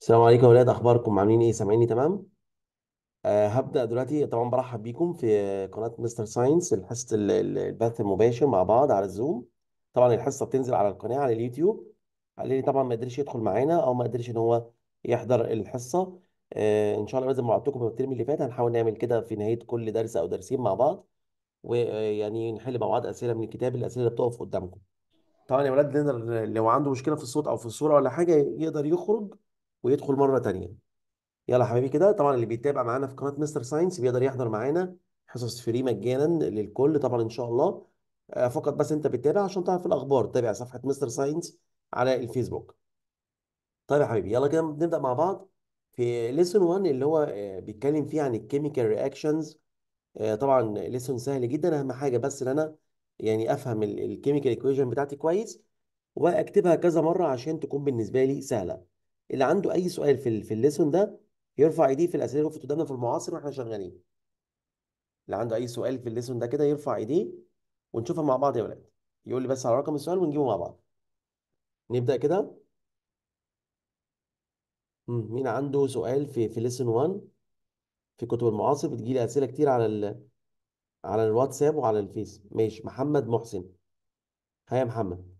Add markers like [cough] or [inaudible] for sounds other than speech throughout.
السلام عليكم يا ولاد أخباركم؟ عاملين إيه؟ سامعيني تمام؟ أه هبدأ دلوقتي. طبعا برحب بيكم في قناة مستر Science الحصة ال- ال- البث المباشر مع بعض على الزوم. طبعا الحصة بتنزل على القناة على اليوتيوب اللي طبعا ما قدرش يدخل معانا أو ما قدرش إن هو يحضر الحصة. أه إن شاء الله زي ما في الترم اللي فات هنحاول نعمل كده في نهاية كل درس أو درسين مع بعض ويعني نحل مع بعض أسئلة من الكتاب الأسئلة اللي بتقف قدامكم. طبعا يا ولاد نقدر لو عنده مشكلة في الصوت أو في الصورة ولا حاجة يقدر يخرج ويدخل مرة تانية. يلا حبيبي كده طبعا اللي بيتابع معانا في قناة مستر Science بيقدر يحضر معانا حصص free مجانا للكل طبعا إن شاء الله. آه، فقط بس أنت بتتابع عشان تعرف الأخبار. تابع صفحة مستر Science على الفيسبوك. طيب يا حبيبي يلا كده نبدأ مع بعض في lesson 1 اللي هو آه، بيتكلم فيه عن ال chemical reactions طبعا lesson سهل جدا. أهم حاجة بس إن أنا يعني أفهم ال chemical equation بتاعتي كويس وأكتبها كذا مرة عشان تكون بالنسبة لي سهلة. اللي عنده أي سؤال في في ال lesson ده يرفع إيديه في الأسئلة اللي وقفت قدامنا في المعاصر وإحنا شغالين. اللي عنده أي سؤال في ال lesson ده كده يرفع إيديه ونشوفها مع بعض يا ولاد. يقول لي بس على رقم السؤال ونجيبه مع بعض. نبدأ كده. مين عنده سؤال في في lesson 1 في كتب المعاصر بتجيلي أسئلة كتير على ال... على الواتساب وعلى الفيس. ماشي محمد محسن. ها يا محمد.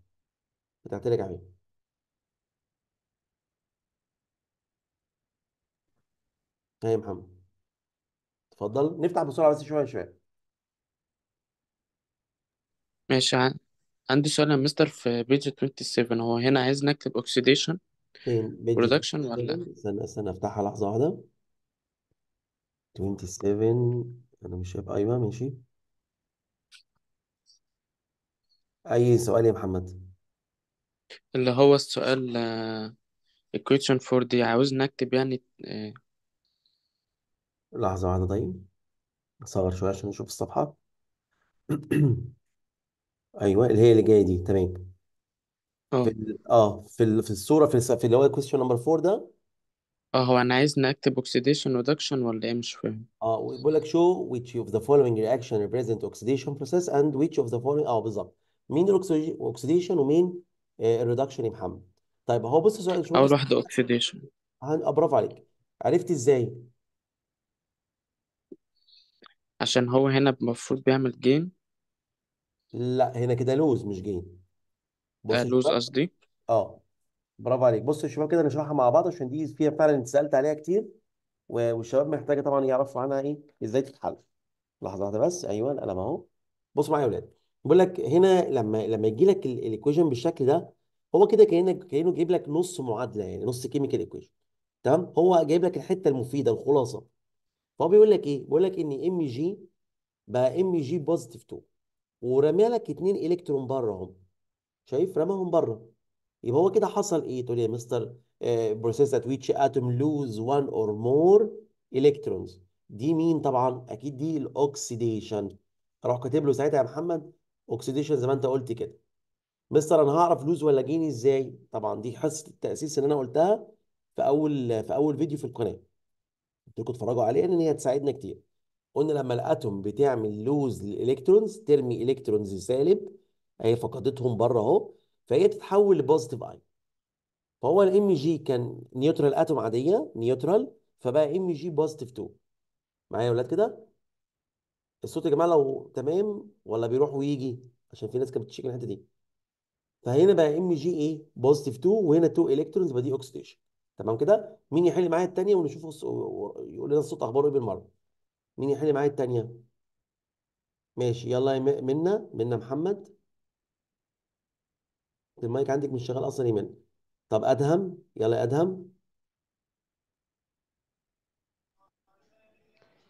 فتحت يا حبيبي. ها يا محمد؟ اتفضل. نفتح بسرعة بس شوية شوية. ماشي. عن... عندي سؤال يا مستر في page 27 هو هنا عايز نكتب oxidation فين؟ oxidation reduction ولا؟ 27 استنى استنى أفتحها لحظة واحدة. 27 أنا مش شايف. أيوه ماشي. أي سؤال يا محمد؟ اللي هو السؤال آه، equation 4 دي. عاوز نكتب يعني آه، لحظة واحدة طيب. أصغر شوية عشان نشوف الصفحة. [clears throat] أيوه اللي هي اللي جاية دي. تمام. في آه ال... آه في ال... في الصورة في, الس... في اللي هو question نمبر 4 ده. آه هو أنا عايز نكتب oxidation reduction ولا إيه؟ مش فاهم. آه بيقول لك show which of the following reaction represent oxidation process and which of the following آه بالظبط. مين ال oxidation ومين الريدكشن يا محمد؟ طيب هو بص سؤال شوف أول واحدة هن- آه، برافو عليك. عرفت إزاي؟ عشان هو هنا المفروض بيعمل gain لا هنا كده lose مش gain. آه بص يا lose شباب قصدي. آه برافو عليك. بص يا شباب كده نشرحها مع بعض عشان دي فيها فعلا انت سألت عليها كتير و- والشباب محتاجة طبعا يعرفوا عنها إيه إزاي تتحل. لحظة واحدة بس. أيوه القلم أهو. بص معايا يا أولاد بقول لك هنا لما لما يجي لك ال equation بالشكل ده هو كده كأنك كأنه جايب لك نص معادلة يعني نص chemical equation تمام؟ هو جايب لك الحتة المفيدة الخلاصة. فهو بيقول لك إيه؟ بيقول لك إن Mg بقى Mg positive 2 ورمى لك اتنين الكترون بره اهم شايف؟ رماهم بره. يبقى هو كده حصل إيه؟ تقول لي يا مستر process at which atom lose one or more electrons. دي مين طبعا؟ أكيد دي ال oxidation أروح كاتب له ساعتها يا محمد oxidation زي ما أنت قلت كده. مستر أنا هعرف lose ولا gain إزاي؟ طبعا دي حصة التأسيس اللي أنا قلتها في أول في أول فيديو في القناة. لكم اتفرجوا عليها لأن هي هتساعدنا كتير. قلنا لما ال atom بتعمل lose لل electrons ترمي electrons سالب هي فقدتهم بره أهو فهي تتحول ل positive اي فهو ال Mg كان neutral atom عادية neutral فبقى Mg positive 2 معايا يا ولاد كده؟ الصوت يا جماعة لو تمام ولا بيروح ويجي؟ عشان في ناس كانت بت check الحتة دي. فهنا بقى Mg إيه؟ positive 2 وهنا 2 electrons يبقى دي oxidation تمام كده؟ مين يحل معايا الثانية ونشوف يقول لنا الصوت اخباره إيه بالمرة؟ مين يحل معايا الثانية ماشي يلا يا م- منا منا محمد. المايك عندك مش شغال أصلا يا منا طب أدهم يلا يا أدهم.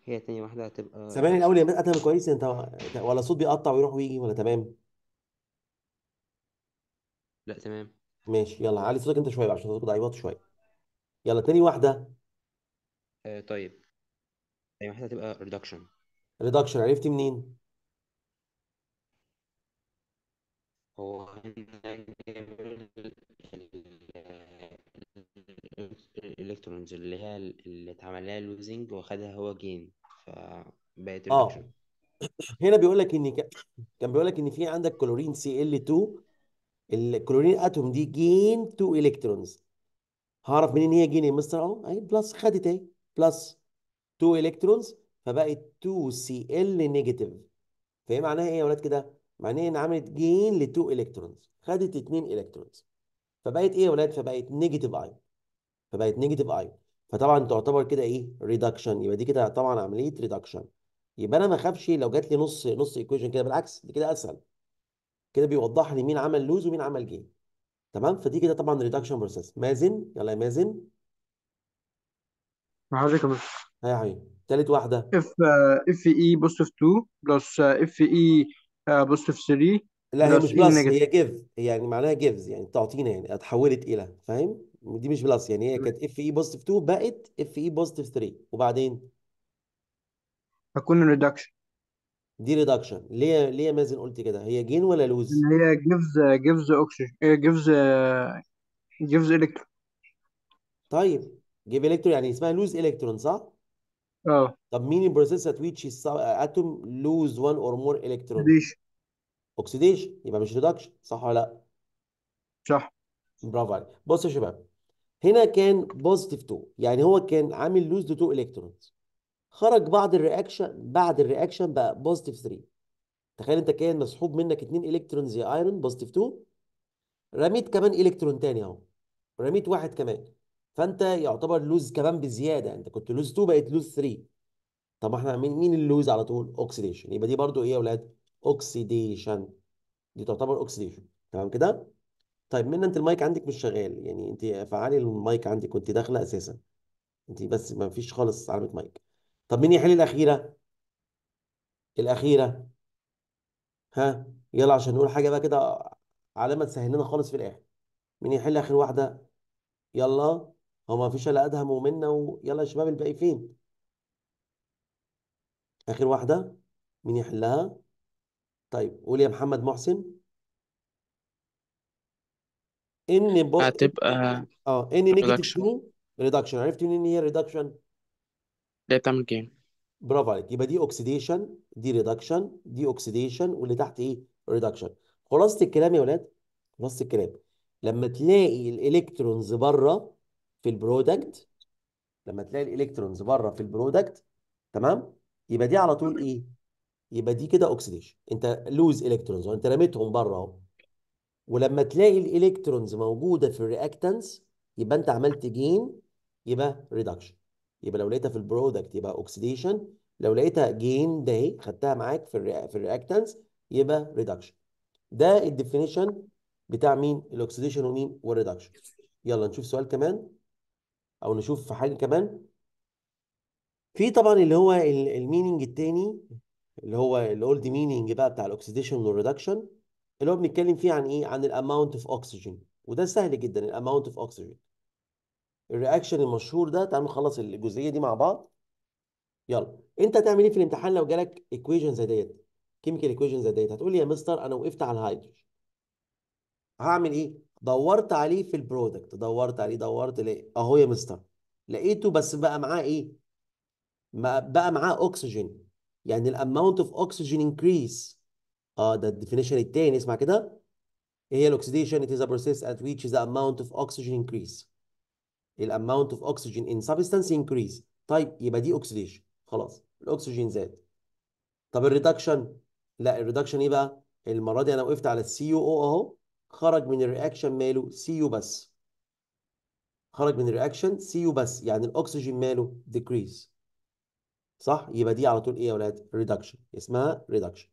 هي تاني واحدة هتبقى سامعني الأول يا منا أدهم كويس أنت ولا صوت بيقطع ويروح ويجي ولا تمام؟ لا تمام. ماشي يلا علي صوتك أنت شوية بقى عشان صوتك ضعيفات شوية. يلا تاني واحدة. آه طيب. تاني واحدة هتبقى reduction. reduction عرفتي منين؟ هو هنا جايب ال electrons اللي هي اللي اتعمل لها losing واخدها هو gain فبقت reduction. آه هنا بيقول لك إن ك... كان بيقول لك إن في عندك chlorine Cl 2 ال chlorine atom دي gain 2 electrons هعرف منين هي gain يا مستر اهو أهي plus خدت أهي. plus 2 electrons فبقت 2 Cl negative فهي معناها إيه يا ولاد كده؟ معناها إن عملت gain ل 2 electrons خدت 2 electrons فبقت إيه يا ولاد؟ فبقت negative ion فبقت negative ion فطبعا تعتبر كده إيه؟ reduction يبقى دي كده طبعا عملية reduction يبقى أنا ما أخافش لو جات لي نص نص equation كده. بالعكس دي كده أسهل. كده بيوضح لي مين عمل lose ومين عمل gain تمام؟ فدي كده طبعا reduction process مازن يلا يا مازن حضرتك يا ها يا حبيبي. تالت واحدة. F Fe positive 2 plus Fe positive 3 لا هي مش plus negative هي give يعني معناها gives يعني تعطينا يعني اتحولت إلى فاهم؟ دي مش plus يعني هي كانت Fe positive 2 بقت Fe positive 3 وبعدين؟ هتكون reduction دي reduction ليه ليه مازن قلت كده؟ هي gain ولا lose هي gives gives oxygen gives gives electron طيب give electron يعني اسمها lose electron صح؟ آه. طب مين ال process at which atom lose 1 or more electron دي oxidation يبقى مش reduction صح ولا لا؟ صح. برافو عليك. بص يا شباب هنا كان positive 2 يعني هو كان عامل lose ل 2 electrons خرج بعد ال reaction بعد ال reaction بقى positive 3 تخيل انت كان مسحوب منك 2 electrons يا iron positive 2 رميت كمان الكترون تاني اهو. رميت واحد كمان. فانت يعتبر lose كمان بزيادة. انت كنت lose 2 بقت lose 3 طب إحنا مين مين ال lose على طول؟ oxidation يبقى دي برضو إيه يا أولاد oxidation دي تعتبر oxidation تمام كده؟ طيب من انت المايك عندك مش شغال. يعني انت فعالي المايك عندك كنت داخلة أساسا. انت بس ما فيش خالص علامه مايك. طب مين يحل الأخيرة؟ الأخيرة. ها يلا عشان نقول حاجة بقى كده علامة تسهل لنا خالص في الآخر. مين يحل آخر واحدة؟ يلا. هو ما فيش إلا أدهم ومنا ويلا يا شباب الباقي فين؟ آخر واحدة. مين يحلها؟ طيب قول يا محمد محسن. N po... هتبقى آه N negative reduction 2 reduction. عرفت منين إن هي reduction؟ هي بتعمل جيم برافو عليك. يبقى دي oxidation دي reduction دي oxidation واللي تحت إيه؟ reduction خلاصة الكلام يا ولاد خلاصة الكلام. لما تلاقي ال electrons بره في ال product لما تلاقي ال electrons بره في ال product تمام؟ يبقى دي على طول إيه؟ يبقى دي كده oxidation أنت lose electrons وانت رميتهم بره أهو. ولما تلاقي ال electrons موجودة في ال reactants يبقى أنت عملت gain يبقى reduction يبقى لو لقيتها في ال product يبقى oxidation لو لقيتها gain ده اهي خدتها معاك في ال rea... في ال reactants يبقى reduction ده ال definition بتاع مين؟ ال oxidation ومين؟ وال reduction يلا نشوف سؤال كمان أو نشوف حاجة كمان. في طبعا اللي هو ال meaning التاني اللي هو ال old meaning بقى بتاع ال oxidation وال reduction اللي هو بنتكلم فيه عن إيه؟ عن ال amount of oxygen وده سهل جدا ال amount of oxygen ال reaction المشهور ده تعالوا نخلص الجزئية دي مع بعض. يلا. انت هتعمل إيه في الامتحان لو جالك equation زي ديت؟ chemical equation زي ديت. هتقول لي يا مستر أنا وقفت على الهيدروجين هعمل إيه؟ دورت عليه في ال product دورت عليه دورت ليه؟ اهو يا مستر لقيته بس بقى معاه إيه؟ بقى معاه اكسجين يعني ال amount of oxygen increase آه ده ال definition التاني اسمع كده. هي ال oxidation it is a process at which the amount of oxygen increase. ال amount of oxygen in substance increase. طيب يبقى دي oxidation خلاص الاكسجين زاد. طب ال reduction لا ال reduction إيه بقى؟ المرة دي أنا وقفت على السي يو أو أهو. خرج من ال reaction ماله سي يو بس. خرج من ال reaction Cu بس يعني الاكسجين ماله decrease صح؟ يبقى دي على طول إيه يا ولاد؟ reduction اسمها reduction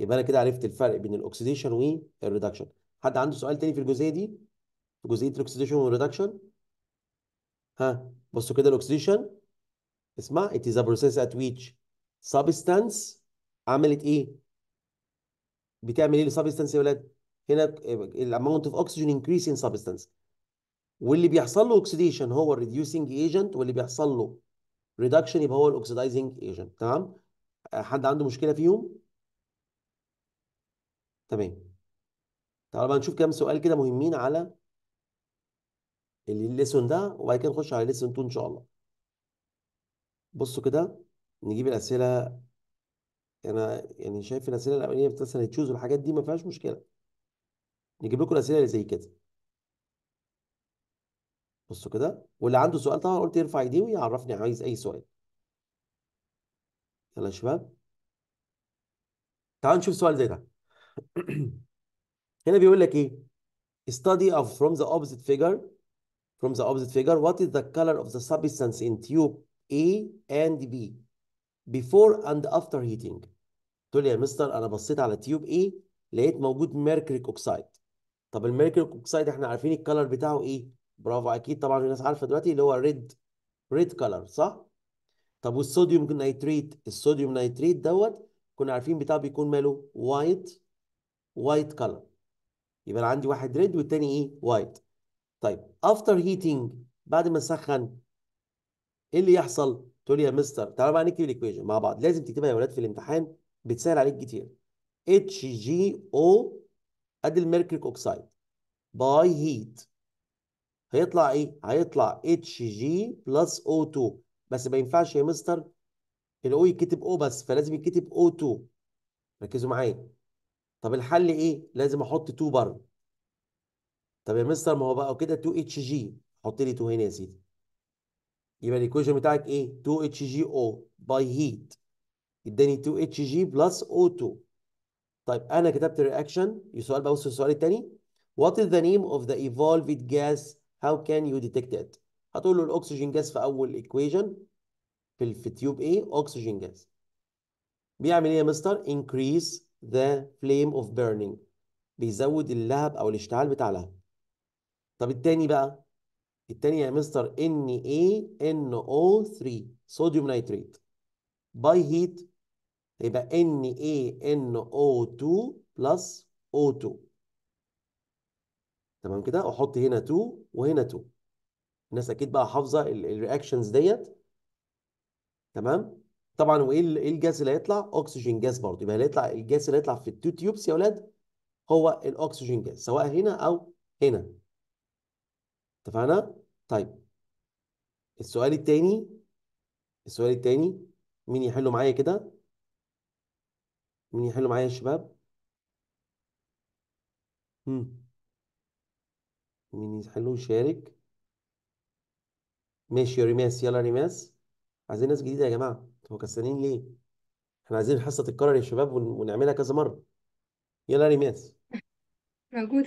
يبقى أنا كده عرفت الفرق بين ال oxidation وال reduction حد عنده سؤال تاني في الجزئية دي؟ في جزئيه ال oxidation وال reduction ها بصوا كده ال oxidation اسمع it is a process at which substance عملت إيه؟ بتعمل إيه لل substance يا ولاد؟ هنا ال amount of oxygen increase in substance واللي بيحصل له oxidation هو ال reducing agent واللي بيحصل له reduction يبقى هو ال oxidizing agent تمام؟ حد عنده مشكلة فيهم؟ تمام. تعالوا بقى نشوف كام سؤال كده مهمين على ال lesson ده وبعد كده نخش على lesson 2 إن شاء الله. بصوا كده نجيب الأسئلة. أنا يعني شايف الأسئلة الأولانية مثلا تشوز والحاجات دي ما فيهاش مشكلة. نجيب لكم الأسئلة اللي زي كده. بصوا كده واللي عنده سؤال طبعا قلت يرفع ايديه ويعرفني عايز أي سؤال. يلا يا شباب. تعالوا نشوف سؤال زي ده. [clears throat] هنا بيقول لك إيه؟ Study of from the opposite figure from the opposite figure. What is the color of the substance in tube A and B? Before and after heating. تقول لي يا مستر أنا بصيت على tube A لقيت موجود mercuric oxide طب ال mercuric oxide إحنا عارفين ال color بتاعه إيه؟ برافو أكيد طبعا الناس عارفة دلوقتي اللي هو red red color صح؟ طب وال sodium nitrate ال sodium nitrate دوت كنا عارفين بتاعه بيكون ماله white white color يبقى أنا عندي واحد red والتاني إيه؟ white طيب after heating بعد ما اسخن إيه اللي يحصل؟ تقول لي يا مستر تعالوا بقى نكتب ال equation مع بعض. لازم تكتبها يا ولاد في الامتحان بتسهل عليك كتير. HgO ادي ال mercuric oxide by heat هيطلع إيه؟ هيطلع Hg plus O2 بس ما ينفعش يا مستر ال O يتكتب O بس فلازم يتكتب O2 ركزوا معايا. طب الحل إيه؟ لازم أحط 2 بره طب يا مستر ما هو بقى كده 2 اتش جي. حط لي 2 هنا يا سيدي. يبقى ال equation بتاعك إيه؟ 2 HgO by heat اداني 2 Hg plus O2 طيب أنا كتبت ال reaction السؤال بقى بص السؤال الثاني what is the name of the evolved gas? How can you detect it? هتقول له ال oxygen gas في أول equation في ال- في tube A oxygen gas بيعمل إيه يا مستر؟ increase the flame of burning. بيزود اللهب أو الاشتعال بتاع اللهب. طب التاني بقى. التاني يا مستر NaNO3 sodium nitrate by heat يبقى NaNO2 plus O2 تمام كده؟ واحط هنا 2 وهنا 2 الناس أكيد بقى حافظة ال reactions ديت. تمام؟ طبعا وإيه إيه الجاز اللي هيطلع؟ oxygen gas برضه. يبقى اللي هيطلع الجاز اللي هيطلع في ال two tubes يا أولاد هو ال oxygen gas سواء هنا أو هنا. اتفقنا؟ طيب. السؤال التاني السؤال التاني مين يحله معايا كده؟ مين يحله معايا يا شباب؟ هم. مين يحله يشارك ماشي يا ريماس يلا يا ريماس عايزين ناس جديدة يا جماعة. أنتوا مكسلين ليه؟ إحنا عايزين الحصة تتكرر يا شباب ون- ونعملها كذا مرة. يلا يا ريماس موجود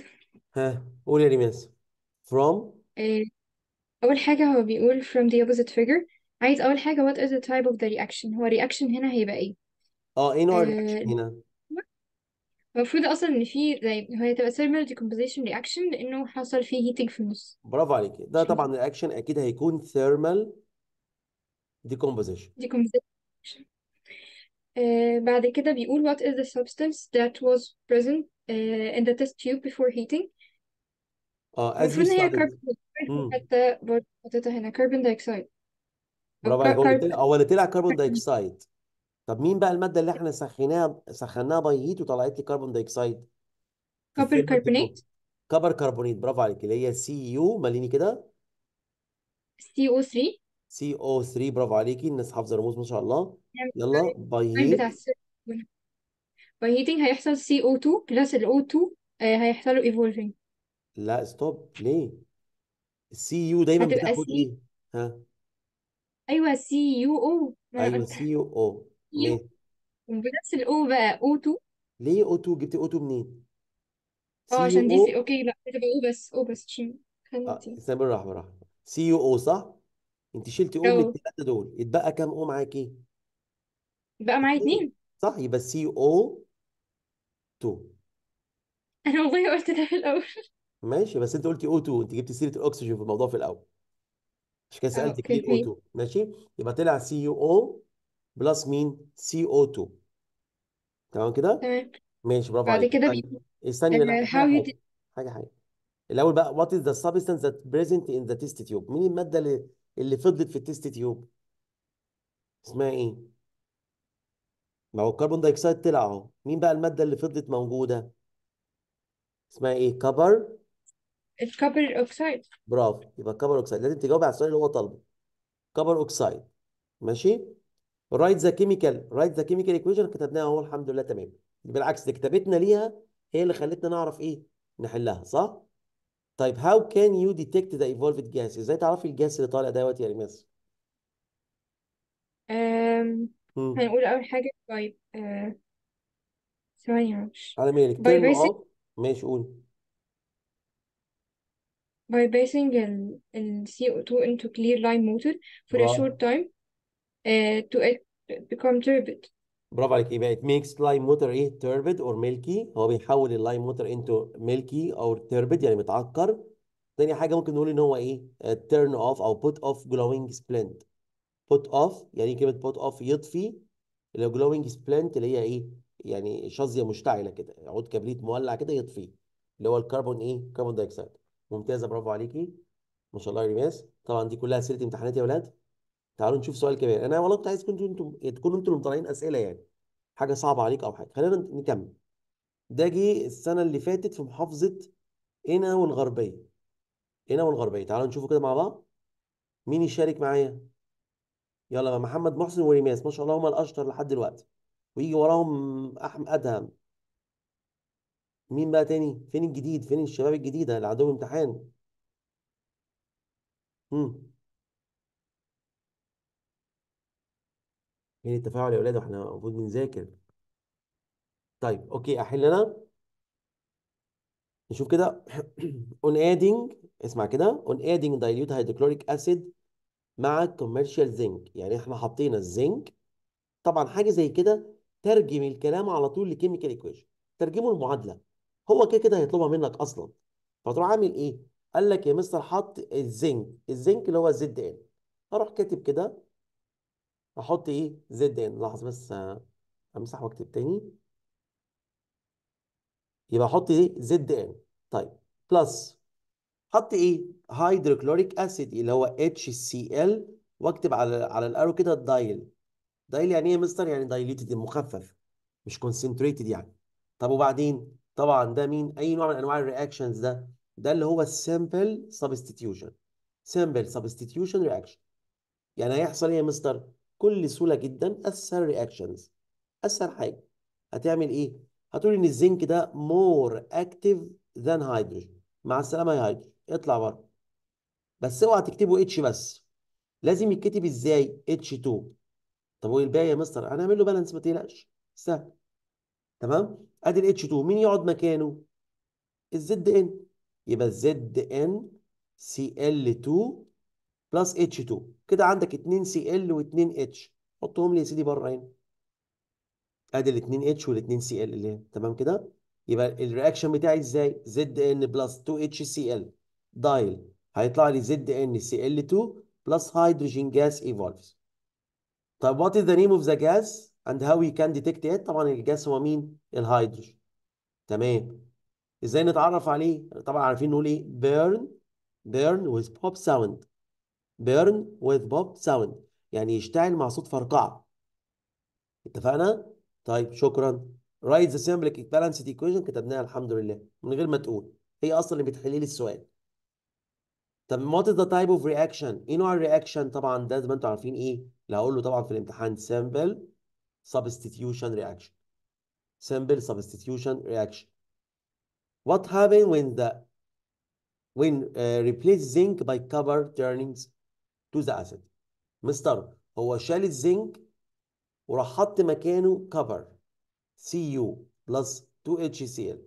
ها قول يا ريماس from آه، أول حاجة هو بيقول from the opposite figure عايز أول حاجة what is the type of the reaction هو reaction هنا هيبقى إيه؟ آه إيه نوع ال reaction آه، هنا المفروض أصلا إن في زي هي هتبقى thermal decomposition reaction لأنه حصل فيه heating في النص برافو عليك ده عشان طبعا ال reaction أكيد هيكون thermal decomposition decomposition آه، بعد كده بيقول what is the substance that was present آه، in the test tube before heating آه you المفروض إن هي carbon امم حتى برضه حطيتها هنا أو برافو عليك. هو اللي طلع هو اللي طلع carbon dioxide [laughs] طب مين بقى المادة اللي إحنا سخناها سخناها by heat وطلعت لي carbon dioxide الثيرمال carbonate. ديكوم كبر كربونيت برافو عليك. اللي هي سي يو ماليني كده؟ CO3 سي أو 3 برافو عليكي. الناس حافظة رموز ما شاء الله. يلا باي اللاين بتاع هيت by heating هيحصل CO2 plus ال O2 آه، هيحصلوا evolving. لا ستوب ليه؟ السي يو دايما هتبقى بتاخد C. إيه؟ ها؟ أيوة CuO ما أنا أيوه قلت سي يو أو CU ماشي بنفس ال O بقى O2 ليه O2 جبتي O2 منين؟ آه سي يو عشان دي سي أو okay لا هتبقى O بس O بس عشان آه دي استنى بالراحة بالراحة. سي يو أو صح؟ انت شلتي O من O. الثلاثه دول. اتبقى كام O معاكي؟ بقى معايا اتنين. اتنين. صح يبقى CO2 أنا والله قلت ده في الأول. ماشي بس انت قلتي O2 انت جبتي سيرة الأكسجين في الموضوع في الأول. مش كده آه سالتك ليه okay ال O2 ماشي؟ يبقى طلع سي يو أو بلس مين سي أو 2 تمام كده؟ تمام. ماشي برافو بعد عليك كده طيب بيقول استني لا آه، حاجة how you حاجة حاجة حاجة. الأول بقى what is the substance that present in the test tube مين المادة اللي اللي فضلت في ال test tube اسمها إيه؟ ما هو ال carbon dioxide طلع أهو. مين بقى المادة اللي فضلت موجودة؟ اسمها إيه؟ copper ال copper oxide برافو. يبقى copper oxide لازم تجاوب على السؤال اللي هو طالبه. copper oxide ماشي؟ write the chemical write the chemical equation كتبناها أهو الحمد لله تمام. بالعكس كتابتنا ليها هي اللي خلتنا نعرف إيه؟ نحلها صح؟ طيب how can you detect the evolved gas إزاي تعرفي الجاس اللي طالع دوت يا ريماس أم... هنقول أول حاجة by آه، ثواني معلش. على passing of. ماشي قول by passing ال, ال CO2 into clear lime water for a برافو short time uh, to it become turbid. برافو عليك يبقى it makes lime water إيه turbid or milky هو بيحول ال lime water into milky أو turbid يعني متعكر. تاني حاجة ممكن نقول إن هو إيه آه، turn off أو put off glowing splint. Put off يعني إيه كلمة put off يطفي. اللي هو glowing splint اللي هي إيه يعني شظية مشتعلة كده عود كبريت مولع كده يطفيه اللي هو الكربون إيه carbon dioxide ممتازة برافو عليكي. ما شاء الله يا ريماس طبعا دي كلها أسئلة امتحانات يا ولاد. تعالوا نشوف سؤال كمان. أنا والله كنت عايز كنتوا أنتم تكونوا أنتوا اللي مطلعين أسئلة يعني. حاجة صعبة عليك أو حاجة. خلينا نكمل. ده جه السنة اللي فاتت في محافظة قنا والغربية. قنا والغربية. تعالوا نشوفوا كده مع بعض. مين يشارك معايا؟ يلا محمد محسن وريماس ما شاء الله هما الأشطر لحد دلوقتي. ويجي وراهم أحمد أدهم. مين بقى تاني؟ فين الجديد؟ فين الشباب الجديده اللي عندهم امتحان. امم فين التفاعل يا أولاد؟ وإحنا المفروض بنذاكر. طيب أوكي أحل أنا. نشوف كده. [clears throat] On adding اسمع كده. On adding dilute hydrochloric acid مع commercial zinc. يعني إحنا حطينا الزنك طبعا حاجة زي كده ترجم الكلام على طول ل chemical equation ترجمه المعادلة. هو كده كده هيطلبها منك أصلا. فتروح عامل إيه؟ قال لك يا مستر حط الزنك الزنك اللي هو Zn. أروح كاتب كده أحط إيه؟ Zn. لحظة بس أمسح وأكتب تاني. يبقى أحط إيه؟ Zn. طيب plus حط إيه؟ hydrochloric acid اللي هو اتش سي ال وأكتب على على ال arrow كده ال dil. dil. يعني إيه يا مستر؟ يعني diluted مخفف مش concentrated يعني. طب وبعدين؟ طبعا ده مين؟ أي نوع من أنواع ال reactions ده؟ ده اللي هو ال simple substitution simple substitution reaction يعني هيحصل إيه يا مستر؟ كل سهولة جدا أسهل reactions أسهل حاجة. هتعمل إيه؟ هتقول إن الزنك ده more active than hydrogen مع السلامة يا هيدروجين اطلع بره. بس اوعى تكتبه H بس. لازم يتكتب إزاي H 2 طب والباقي يا مستر؟ هنعمل له balance ما تقلقش. سهل. تمام؟ ادي ال H 2 مين يقعد مكانه؟ ال Zn يبقى ال Zn Cl 2 plus H 2 كده عندك 2 سي ال و2 اتش حطهم لي يا سيدي بره هنا. ادي ال2 اتش وال2 سي ال اللي هنا. تمام كده؟ يبقى ال reaction بتاعي إزاي؟ Zn plus 2 HCl dil. هيطلع لي Zn Cl 2 plus hydrogen gas evolves طب what is the name of the gas? And how we can detect it طبعا الجاس هو مين؟ الهيدروجين. تمام. إزاي نتعرف عليه؟ طبعا عارفين نقول إيه؟ burn burn with pop sound. burn with pop sound. يعني يشتعل مع صوت فرقعة. اتفقنا؟ طيب شكرا. Write the simple balanced equation. كتبناها الحمد لله. من غير ما تقول. هي أصلا اللي بتحل لي السؤال. طب what is the type of reaction إيه نوع الرياكشن طبعا ده؟ زي ما أنتم عارفين إيه؟ اللي هقول له طبعا في الامتحان. Simple substitution reaction simple substitution reaction what happen when the when uh, replace zinc by copper turnings to the acid مستر هو شال الزنك وراح حط مكانه كبر Cu بلس 2HCl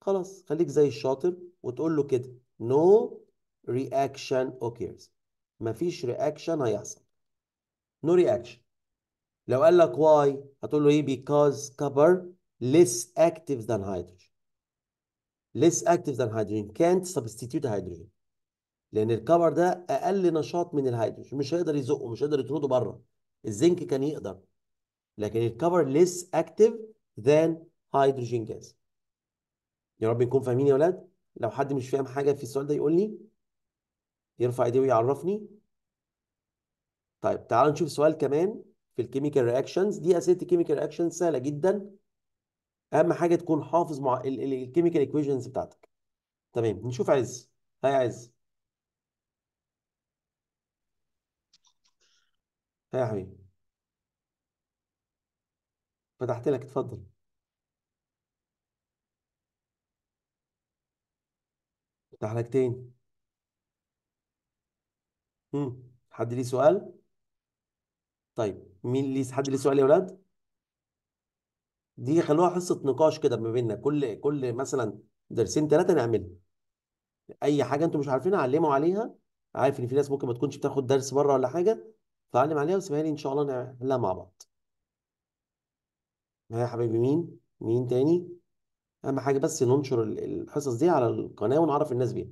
خلاص خليك زي الشاطر وتقول له كده no reaction occurs مفيش reaction هيحصل no reaction لو قال لك why هتقول له إيه؟ Because copper less active than hydrogen. Less active than hydrogen. Can't substitute hydrogen. لأن الكبر ده أقل نشاط من الهيدروجين مش هيقدر يزقه مش هيقدر يطرده بره. الزنك كان يقدر. لكن الكبر less active than hydrogen gas. يا رب نكون فاهمين يا ولاد. لو حد مش فاهم حاجة في السؤال ده يقول لي. يرفع إيديه ويعرفني. طيب تعالوا نشوف سؤال كمان. في ال chemical reactions دي أسئلة ال chemical reactions سهلة جدا. أهم حاجة تكون حافظ مع ال chemical equations بتاعتك. تمام نشوف عز. Hi عز. Hi يا حبيبي. فتحت لك اتفضل. افتح لك تاني. حد ليه سؤال؟ طيب. مين ليه حد ليه سؤال يا ولاد؟ دي خلوها حصة نقاش كده ما بيننا. كل كل مثلا درسين ثلاثة نعملها. أي حاجة أنتوا مش عارفينها علموا عليها. عارف إن في ناس ممكن ما تكونش بتاخد درس بره ولا حاجة فعلم عليها وسيبها لي إن شاء الله نعملها مع بعض. ها يا حبايبي مين؟ مين تاني؟ أهم حاجة بس ننشر ال- الحصص دي على القناة ونعرف الناس بيها.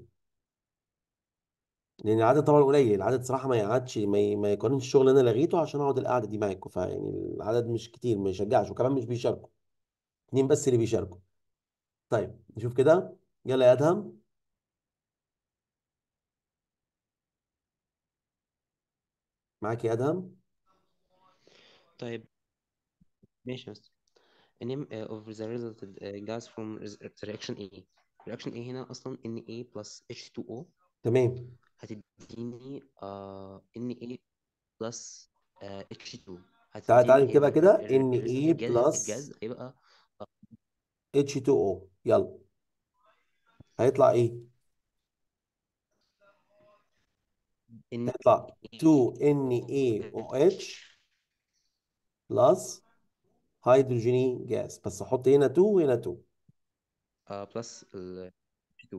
لأن العدد طبعا قليل العدد صراحة ما يقعدش ما ي- ما يقارنش الشغل اللي أنا لغيته عشان أقعد القعدة دي معاكم فيعني العدد مش كتير ما يشجعش وكمان مش بيشاركوا اتنين بس اللي بيشاركوا. طيب نشوف كده. يلا يا أدهم. معاك يا أدهم؟ طيب. ماشي the name uh, of the resulted uh, gas from res- reaction A. Reaction A هنا أصلا Na plus H2O تمام. هتديني uh, Na plus uh, H2 تعال تعال هتديني نكتبها ال- كده. ال- ال- Na ال result ال gas plus الجاز هيبقى H2O يلا. هيطلع إيه Na هيطلع 2NaOH plus hydrogen gas بس أحط هنا 2 وهنا 2 uh, plus ال H2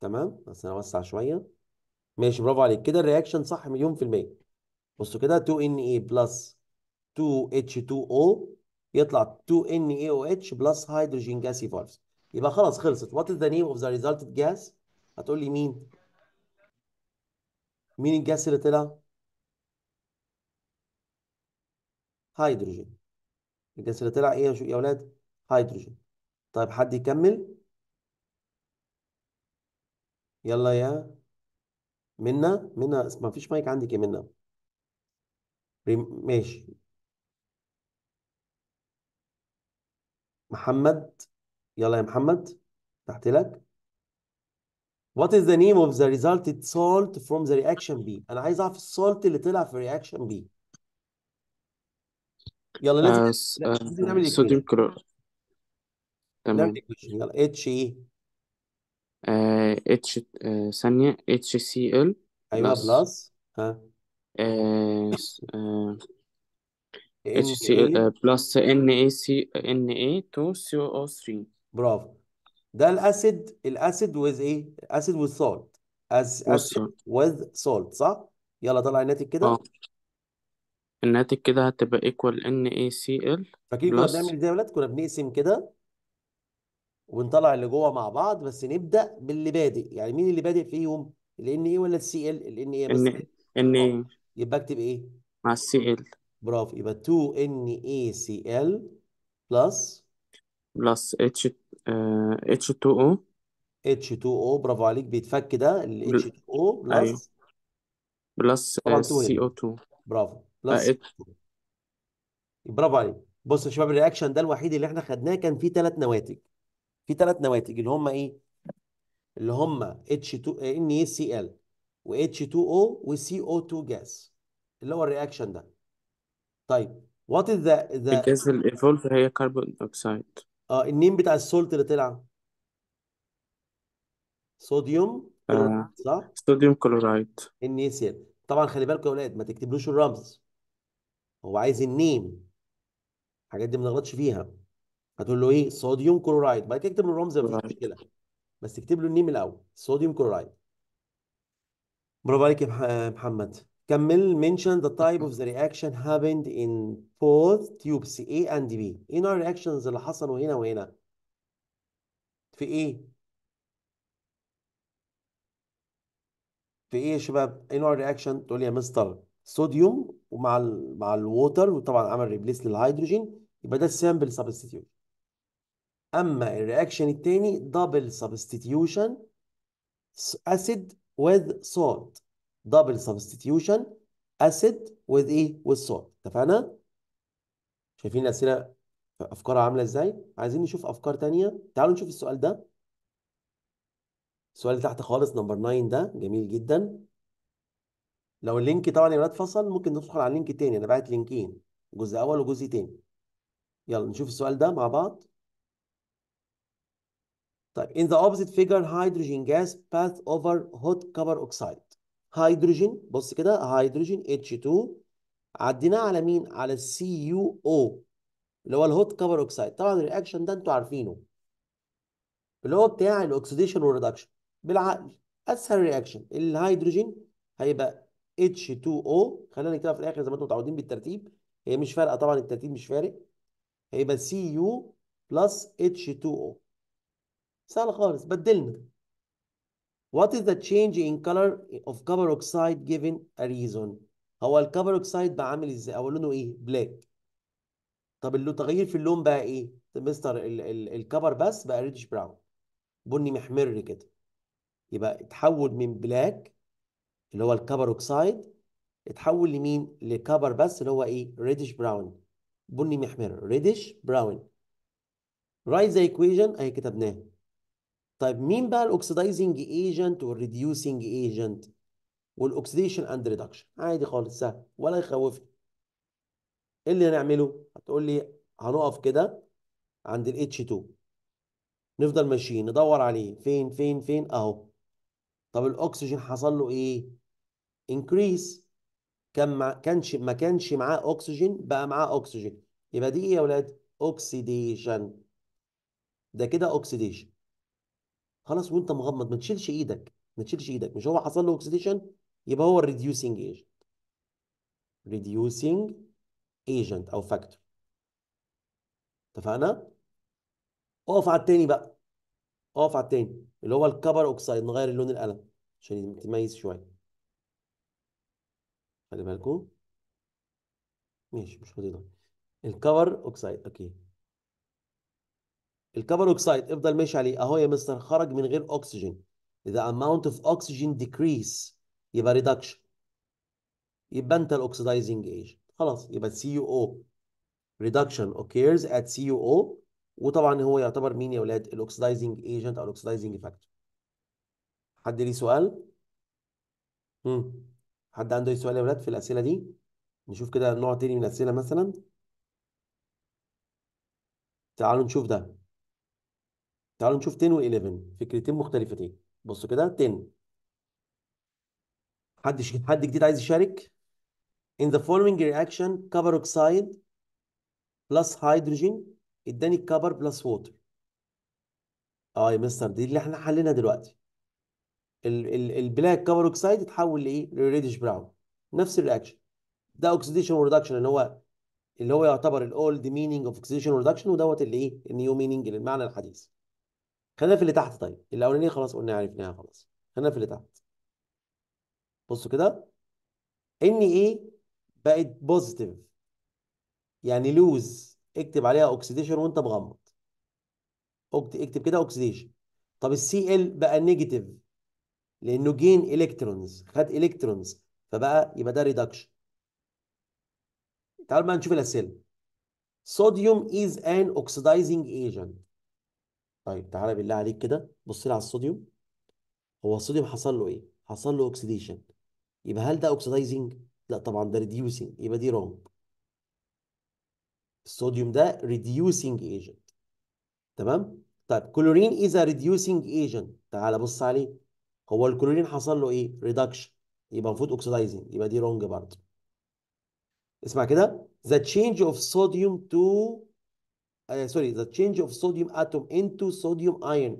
تمام؟ بس أنا أوسع شوية. ماشي برافو عليك. كده ال reaction صح مليون في المية. بصوا كده 2Na plus 2H2O يطلع 2NaOH plus hydrogen gas evolves يبقى خلاص خلصت. What is the name of the resulted gas هتقول لي مين؟ مين الجاس اللي طلع؟ هيدروجين. الجاس اللي طلع إيه يا أولاد هيدروجين. طيب حد يكمل؟ يلا يا منا منا ما فيش مايك عندك يا منا ماشي. محمد يلا يا محمد فتحت لك. What is the name of the resulted salt from the reaction B? أنا عايز أعرف ال salt اللي طلع في reaction B. يلا لازم آه لازم آه نعمل صوديوم كلور نعمل تمام. equation. يلا إيه آه H آه ثانية اتش سي ال أيوه plus plus. ها. آه آه اتش ان سي إيه ال بلس ان اي سي ان اي 2 سي أو 3 برافو. ده الأسيد الأسيد with إيه أسيد salt. as acid والصل with salt صح؟ يلا طلع الناتج كده. آه. الناتج كده هتبقى equal ان اي سي ال فاكرين كنا بلس بنعمل إزاي يا ولاد؟ كنا بنقسم كده. ونطلع اللي جوه مع بعض بس نبدأ باللي بادئ. يعني مين اللي بادئ فيهم ال Na ولا ال Cl ال Na بس N Na يبقى اكتب إيه؟ مع ال Cl برافو. يبقى 2 NaCl plus plus H آه H 2 O H 2 O برافو عليك. بيتفك ده ال H 2 O أيوه. plus plus طبعا 2 CO 2 برافو. آه plus H- برافو عليك. بص يا شباب ال reaction ده الوحيد اللي إحنا خدناه كان فيه ثلاث نواتج. في ثلاث نواتج اللي هم إيه؟ اللي هم H 2 NaCl و H 2 O و CO 2 جاز اللي هو ال reaction ده. طيب what is the the ال gas ال evolved هي carbon dioxide آه ال name بتاع ال salt اللي طلع؟ sodium chloride آه صح؟ sodium chloride. NaCl طبعا خلي بالكم يا أولاد ما تكتبلوش الرمز. هو عايز ال name. الحاجات دي ما نغلطش فيها. هتقول له إيه؟ sodium chloride. بعد كده اكتب له الرمز مفيش مشكلة. بس تكتب له ال name الأول. sodium chloride. برافو عليك يا مح- محمد. كمل mention the type of the reaction happened in both tubes A and B. إيه نوع ال reactions اللي حصلوا هنا وهنا؟ في إيه؟ في إيه يا شباب؟ إيه نوع ال reaction تقول لي يا مستر صوديوم ومع ال مع ال water وطبعا عمل replace للهيدروجين يبقى ده ال simple substitution أما ال reaction التاني double substitution acid with salt. Double substitution acid with إيه؟ with salt. اتفقنا؟ شايفين الأسئلة أفكارها عاملة إزاي؟ عايزين نشوف أفكار تانية. تعالوا نشوف السؤال ده. السؤال اللي تحت خالص number 9 ده. جميل جدا. لو ال link طبعا يا ولاد فصل ممكن ندخل على ال link التاني. أنا باعت لينكين جزء أول وجزء تاني. يلا نشوف السؤال ده مع بعض. طيب in the opposite figure hydrogen gas passed over hot copper oxide. هيدروجين بص كده هيدروجين H2 عديناه على مين؟ على ال C اللي هو ال hot copper oxide طبعا ال reaction ده أنتوا عارفينه. اللي هو بتاع ال oxidation وال reduction بالعقل أسهل reaction الهيدروجين هيبقى H2O خلينا نكتبها في الآخر زي ما أنتم متعودين بالترتيب. هي مش فارقة طبعا الترتيب مش فارق. هيبقى Cu plus H2O سهل خالص بدلنا. What is the change in color of copper oxide given a reason هو ال copper oxide بقى عامل إزاي؟ أو لونه إيه؟ black طب اللي تغيير في اللون بقى إيه؟ مستر ال ال ال copper بس بقى reddish brown بني محمر كده. يبقى اتحول من black اللي هو ال copper oxide اتحول لمين؟ ل copper بس اللي هو إيه؟ reddish brown بني محمر. reddish brown write the equation أهي كتبناها. طيب مين بقى ال oxidizing agent وال reducing agent وال oxidation and reduction عادي خالص سهل ولا يخوفك إيه اللي هنعمله؟ هتقول لي هنقف كده عند ال H2 نفضل ماشيين ندور عليه. فين فين فين؟ أهو. طب الأكسجين حصل له إيه؟ increase كان ما كانش ما كانش معاه أكسجين بقى معاه أكسجين. يبقى دي إيه يا ولاد. oxidation ده كده oxidation خلاص وانت مغمض ما تشيلش إيدك ما تشيلش إيدك. مش هو حصل له oxidation يبقى هو ال reducing agent reducing agent أو factor اتفقنا؟ اقف على التاني بقى. اقف على التاني اللي هو ال copper oxide نغير اللون القلم عشان تميز شوية. خلي بالكم. ماشي مش فاضي ال copper oxide okay. ال copper oxide افضل ماشي عليه. أهو يا مستر خرج من غير أكسجين. إذا amount of oxygen decrease يبقى reduction. يبقى أنت ال oxidizing agent خلاص يبقى CuO reduction occurs at CuO وطبعا هو يعتبر مين يا ولاد؟ ال oxidizing agent أو ال oxidizing factor حد ليه سؤال؟ امم حد عنده أي سؤال يا ولاد في الأسئلة دي؟ نشوف كده نوع تاني من الأسئلة مثلا. تعالوا نشوف ده. تعالوا نشوف 10 و11 فكرتين مختلفتين. بصوا كده 10 حد ش... حد جديد عايز يشارك؟ In the following reaction copper oxide plus hydrogen. اداني copper plus water آه يا مستر دي اللي إحنا حلينا دلوقتي. ال ال ال black copper oxide اتحول لإيه؟ ل reddish brown. نفس ال reaction ده oxidation و reduction اللي هو اللي هو يعتبر ال old meaning of oxidation و reduction ودوت اللي إيه؟ ال new meaning للمعنى الحديث. خلينا في اللي تحت طيب. الأولانية خلاص قلنا عرفناها خلاص. خلينا في اللي تحت. بصوا كده. Na بقت positive يعني lose اكتب عليها oxidation وانت مغمض. اكتب كده oxidation طب ال Cl بقى negative لأنه gain electrons خد electrons فبقى يبقى ده reduction تعالوا بقى نشوف الأسئلة. sodium is an oxidizing agent طيب تعالى بالله عليك كده بص لي على الصوديوم. هو الصوديوم حصل له إيه؟ حصل له oxidation يبقى هل ده oxidizing لا طبعا ده reducing يبقى دي wrong الصوديوم ده reducing agent تمام؟ طيب chlorine is reducing agent تعال بص عليه. هو الكلورين حصل له إيه؟ reduction يبقى المفروض oxidizing يبقى دي wrong برضه. اسمع كده. The change of sodium to uh, sorry the change of sodium atom into sodium ion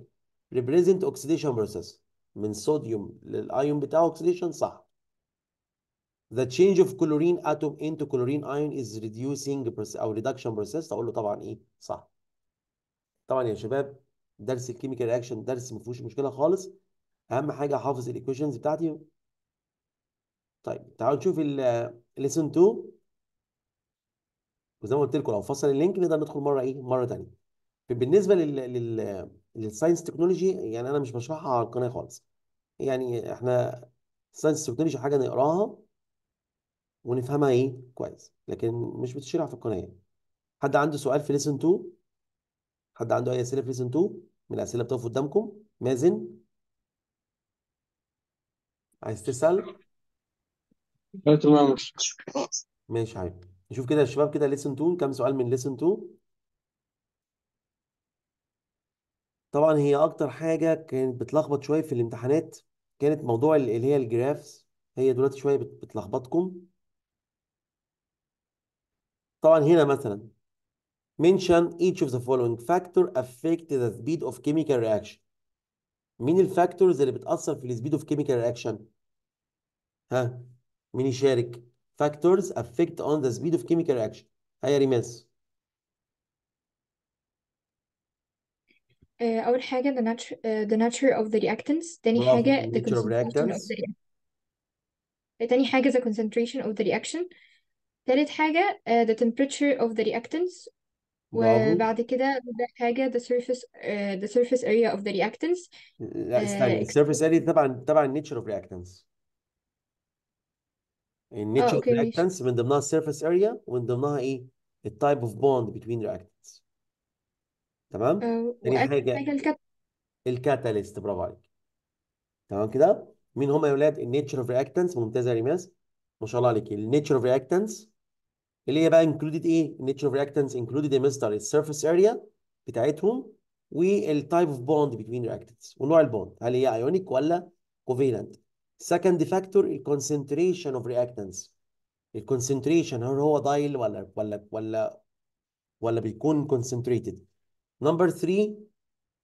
represent oxidation process من صوديوم للايون بتاعه oxidation صح The change of chlorine atom into chlorine ion is reducing process أو reduction process أقول له طبعا إيه؟ صح. طبعا يا شباب درس ال chemical reaction درس ما فيهوش مشكلة خالص. أهم حاجة حافظ ال equations بتاعتي. طيب تعالوا نشوف ال lesson 2 وزي ما قلت لكم لو فصل ال link نقدر ندخل مرة إيه؟ مرة تانية. بالنسبة لل لل لل science technology يعني أنا مش بشرحها على القناة خالص. يعني إحنا science technology حاجة نقراها ونفهمها إيه؟ كويس. لكن مش بتشرح في القناة حد عنده سؤال في lesson 2 حد عنده أي أسئلة في lesson 2 من الأسئلة بتقف قدامكم؟ مازن؟ عايز تسأل؟ لا تمام ماشي حبيبي. نشوف كده يا شباب كده ليسن 2 كام سؤال من ليسن 2 طبعا هي أكتر حاجة كانت بتلخبط شوية في الامتحانات كانت موضوع ال- اللي هي الجرافس هي دلوقتي شوية بت- بتلخبطكم. طبعا هنا مثلا mention each of the following factor affect the speed of chemical reaction. مين الفاكتورز اللي بتأثر في السبيد اوف كيميكال رياكشن ها مين يشارك؟ factors affect on the speed of chemical reaction هيا ريماس آه، أول حاجة the nature آه، the nature of the reactants تاني برافو حاجة the nature of concentration of reactants the reaction تاني حاجة the concentration of the reaction تالت حاجة آه، the temperature of the reactants برافو وبعد كده رابع حاجة the surface آه، the surface area of the reactants لا آه، استني السيرفيس اريا تبع تبع النيتشر اوف رياكتنس اه ال nature of أوكي ماشي من ضمنها ال surface area ومن ضمنها إيه ال type of bond between reactants تمام؟ آه، تاني حاجة. ال catalyst برافو عليك. تمام كده؟ مين هم يا أولاد ال nature of reactants ممتازة يا ريماس ما شاء الله عليك. ال nature of reactants اللي هي بقى included إيه؟ ال nature of reactants included يا مستر ال surface area بتاعتهم وال type of bond between reactants ونوع ال bond هل هي ionic ولا covalent second factor ال concentration of reactants ال concentration هل هو dilute ولا ولا ولا ولا بيكون concentrated. number 3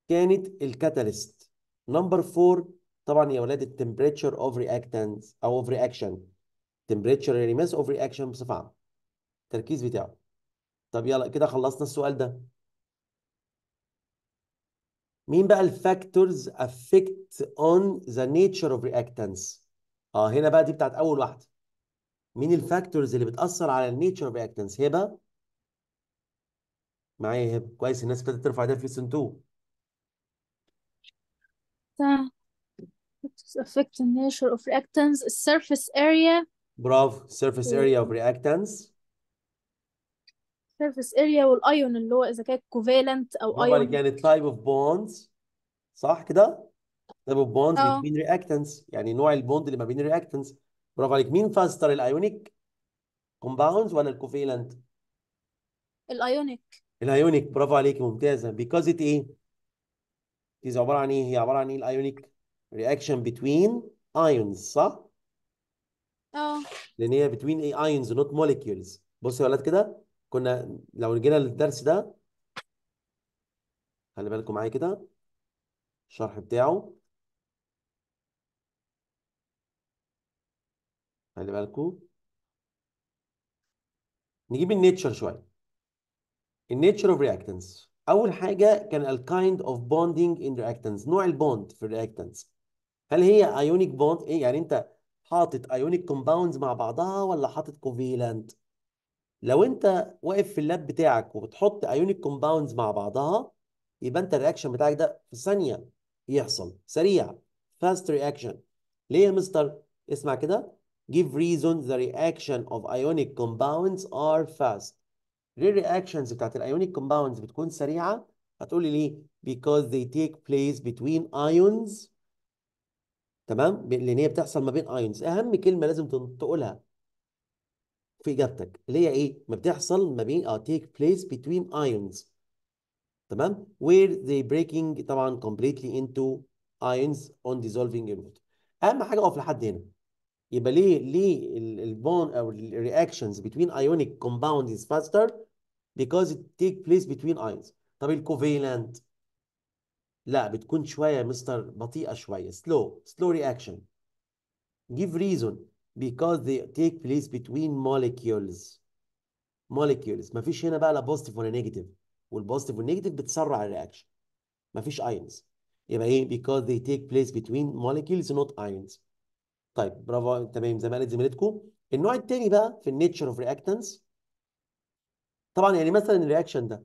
كانت ال catalyst number 4 طبعا يا ولاد ال temperature of reactants أو of reaction temperature يعني mass of reaction بصفة عامة. التركيز بتاعه. طب يلا كده خلصنا السؤال ده. مين بقى ال factors affect on the nature of reactants آه هنا بقى دي بتاعت أول واحدة. مين ال factors اللي بتأثر على ال nature of reactants هبة. معايا هبة. كويس الناس ابتدت ترفع ايديها في lesson 2 تمام affect the nature of reactants. Surface area. برافو. Surface area of reactants. Surface area والايون اللي هو إذا كان covalent أو ion. يعني type of bonds. صح كده؟ type of bonds آه. between reactants. يعني نوع ال bond اللي ما بين ال reactants برافو عليك. مين faster ال ionic compounds ولا ال covalent الايونيك الايونيك برافو عليك ممتازة. Because it إيه دي عبارة عن إيه؟ هي عبارة عن إيه؟ ال ionic reaction between ions صح؟ آه. لأن هي between إيه؟ ions not molecules. بصوا يا ولاد كده. كنا لو جينا للدرس ده خلي بالكم معايا كده الشرح بتاعه. خلي بالكم. نجيب ال nature شوية. ال nature of reactants أول حاجة كان ال kind of bonding in reactants نوع ال bond في ال reactants هل هي ionic bond إيه يعني أنت حاطط ionic compounds مع بعضها ولا حاطط covalent لو انت واقف في ال lab بتاعك وبتحط ionic compounds مع بعضها يبقى انت ال reaction بتاعك ده في ثانية يحصل سريع fast reaction ليه يا مستر؟ اسمع كده. Give reason the reaction of ionic compounds are fast. ليه ال reactions بتاعت ال ionic compounds بتكون سريعة؟ هتقولي ليه؟ Because they take place between ions. تمام؟ لأن هي بتحصل ما بين ions أهم كلمة لازم تقولها. في اجابتك اللي هي إيه ما بتحصل ما بين آه take place between ions تمام where they breaking طبعا completely into ions on dissolving in water اهم حاجة اقف لحد هنا يبقى ليه ليه البون أو الرياكشنز between ionic compounds is faster because it take place between ions طب الكوفيلنت لا بتكون شوية يا مستر بطيئه شوية slow slow reaction give reason because they take place between molecules. Molecules. مفيش هنا بقى لا positive ولا negative وال positive وال negative بتسرع ال reaction مفيش ions يبقى إيه؟ because they take place between molecules not ions. طيب برافو. تمام. زي ما قالت زميلتكم. النوع التاني بقى في ال nature of reactants طبعا يعني مثلا ال reaction ده.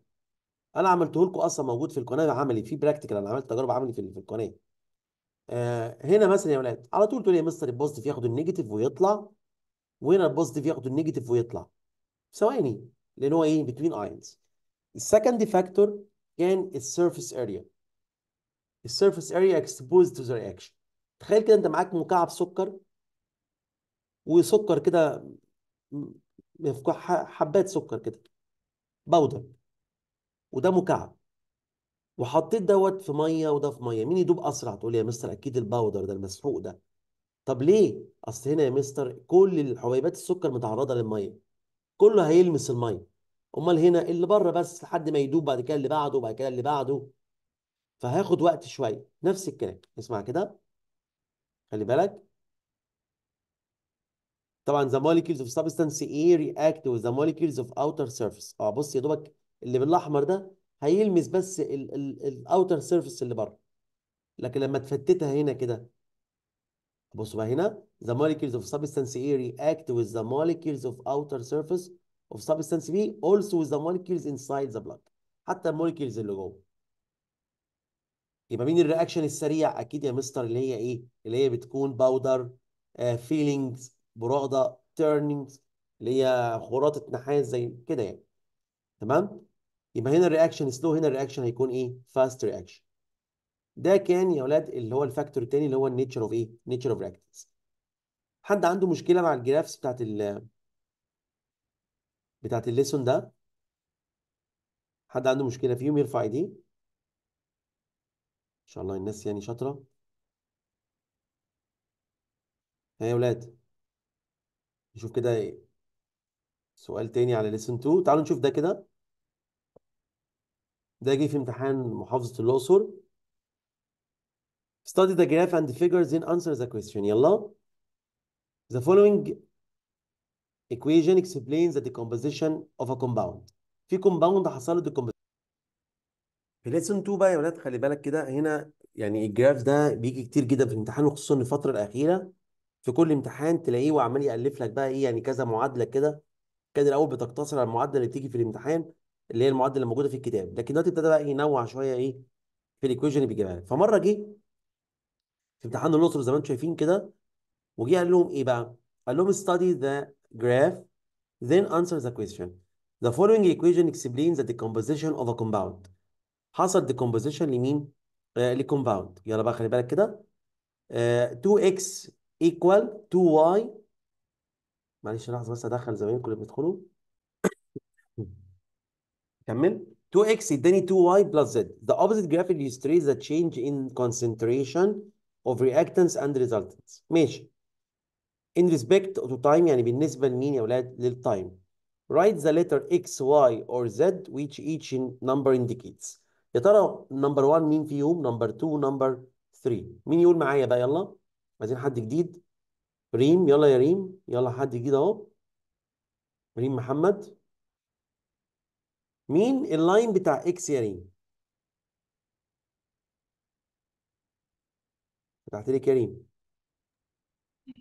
أنا عملته لكم أصلا موجود في القناة عملي في practical أنا عملت تجارب عملي في القناة. آه هنا مثلا يا ولاد على طول تقول يا mister ال positive ياخد ال negative ويطلع وهنا ال positive ياخد ال negative ويطلع. ثواني لأن هو إيه؟ between ions ال second factor كان ال surface area ال surface area exposed to the reaction. تخيل كده أنت معاك مكعب سكر وسكر كده حبات سكر كده powder وده مكعب. وحطيت دوت في مية وده في مية. مين يدوب أسرع؟ تقول لي يا مستر أكيد ال powder ده المسحوق ده. طب ليه؟ أصل هنا يا مستر كل الحبيبات السكر متعرضة للمية. كله هيلمس المية. أمال هنا اللي بره بس لحد ما يدوب بعد كده اللي بعده وبعد كده اللي بعده. فهياخد وقت شوية. نفس الكلام. اسمع كده. خلي بالك. طبعا the molecules of substance A react with the molecules of outer surface. آه بص يا دوبك اللي بالأحمر ده هيلمس بس ال outer surface اللي بره. لكن لما تفتتها هنا كده بص بقى هنا the molecules of substance A react with the molecules of outer surface of substance B also with the molecules inside the block. حتى ال molecules اللي جوه. يبقى مين ال reaction السريع؟ أكيد يا مستر اللي هي إيه؟ اللي هي بتكون powder filings براده turnings اللي هي خراطه نحاس زي كده يعني. تمام؟ يبقى هنا ال reaction slow هنا ال reaction هيكون إيه؟ fast reaction ده كان يا أولاد اللي هو ال factor التاني اللي هو ال nature of إيه؟ nature of reactants حد عنده مشكلة مع ال graphs بتاعت ال بتاعت ال lesson ده؟ حد عنده مشكلة فيهم؟ يرفع إيديه. إن شاء الله الناس يعني شاطرة. ها يا أولاد نشوف كده سؤال تاني على ليسون 2 تعالوا نشوف ده كده. ده جه في امتحان محافظة الأقصر. Study the graph and the figures then answer the question. يلا. The following equation explains the decomposition of a compound. في compound حصل له decomposition. في lesson 2 بقى يا ولاد خلي بالك كده هنا يعني الجراف ده بيجي كتير جدا في الامتحان وخصوصا الفترة الأخيرة. في كل امتحان تلاقيه وعمال يألف لك بقى إيه يعني كذا معادلة كده. كان الأول بتقتصر على المعادلة اللي بتيجي في الامتحان. اللي هي المعادلة اللي موجودة في الكتاب لكن دلوقتي ابتدى بقى ينوع شوية إيه في الإيكويشن اللي بيجيبها لك فمرة جه في امتحان الأقصر زي ما أنتم شايفين كده وجه قال لهم إيه بقى؟ قال لهم study the graph then answer the question. The following equation explains the decomposition of a compound. حصل decomposition لمين؟ آه ل compound. يلا بقى خلي بالك كده. آه 2x equal 2y معلش لحظة بس أدخل زمايلكم اللي بيدخلوا. كمل. 2x اداني 2y plus z. The opposite graph illustrates the change in concentration of reactants and resultants. ماشي. in respect to time يعني بالنسبة لمين يا ولاد لل time write the letter x y or z which each number indicates يا ترى number 1 مين فيهم number 2 number 3 مين يقول معايا بقى يلا عايزين حد جديد ريم يلا يا ريم يلا حد جديد اهو ريم محمد مين ال line بتاع x يا ريم فتحت لك يا ريم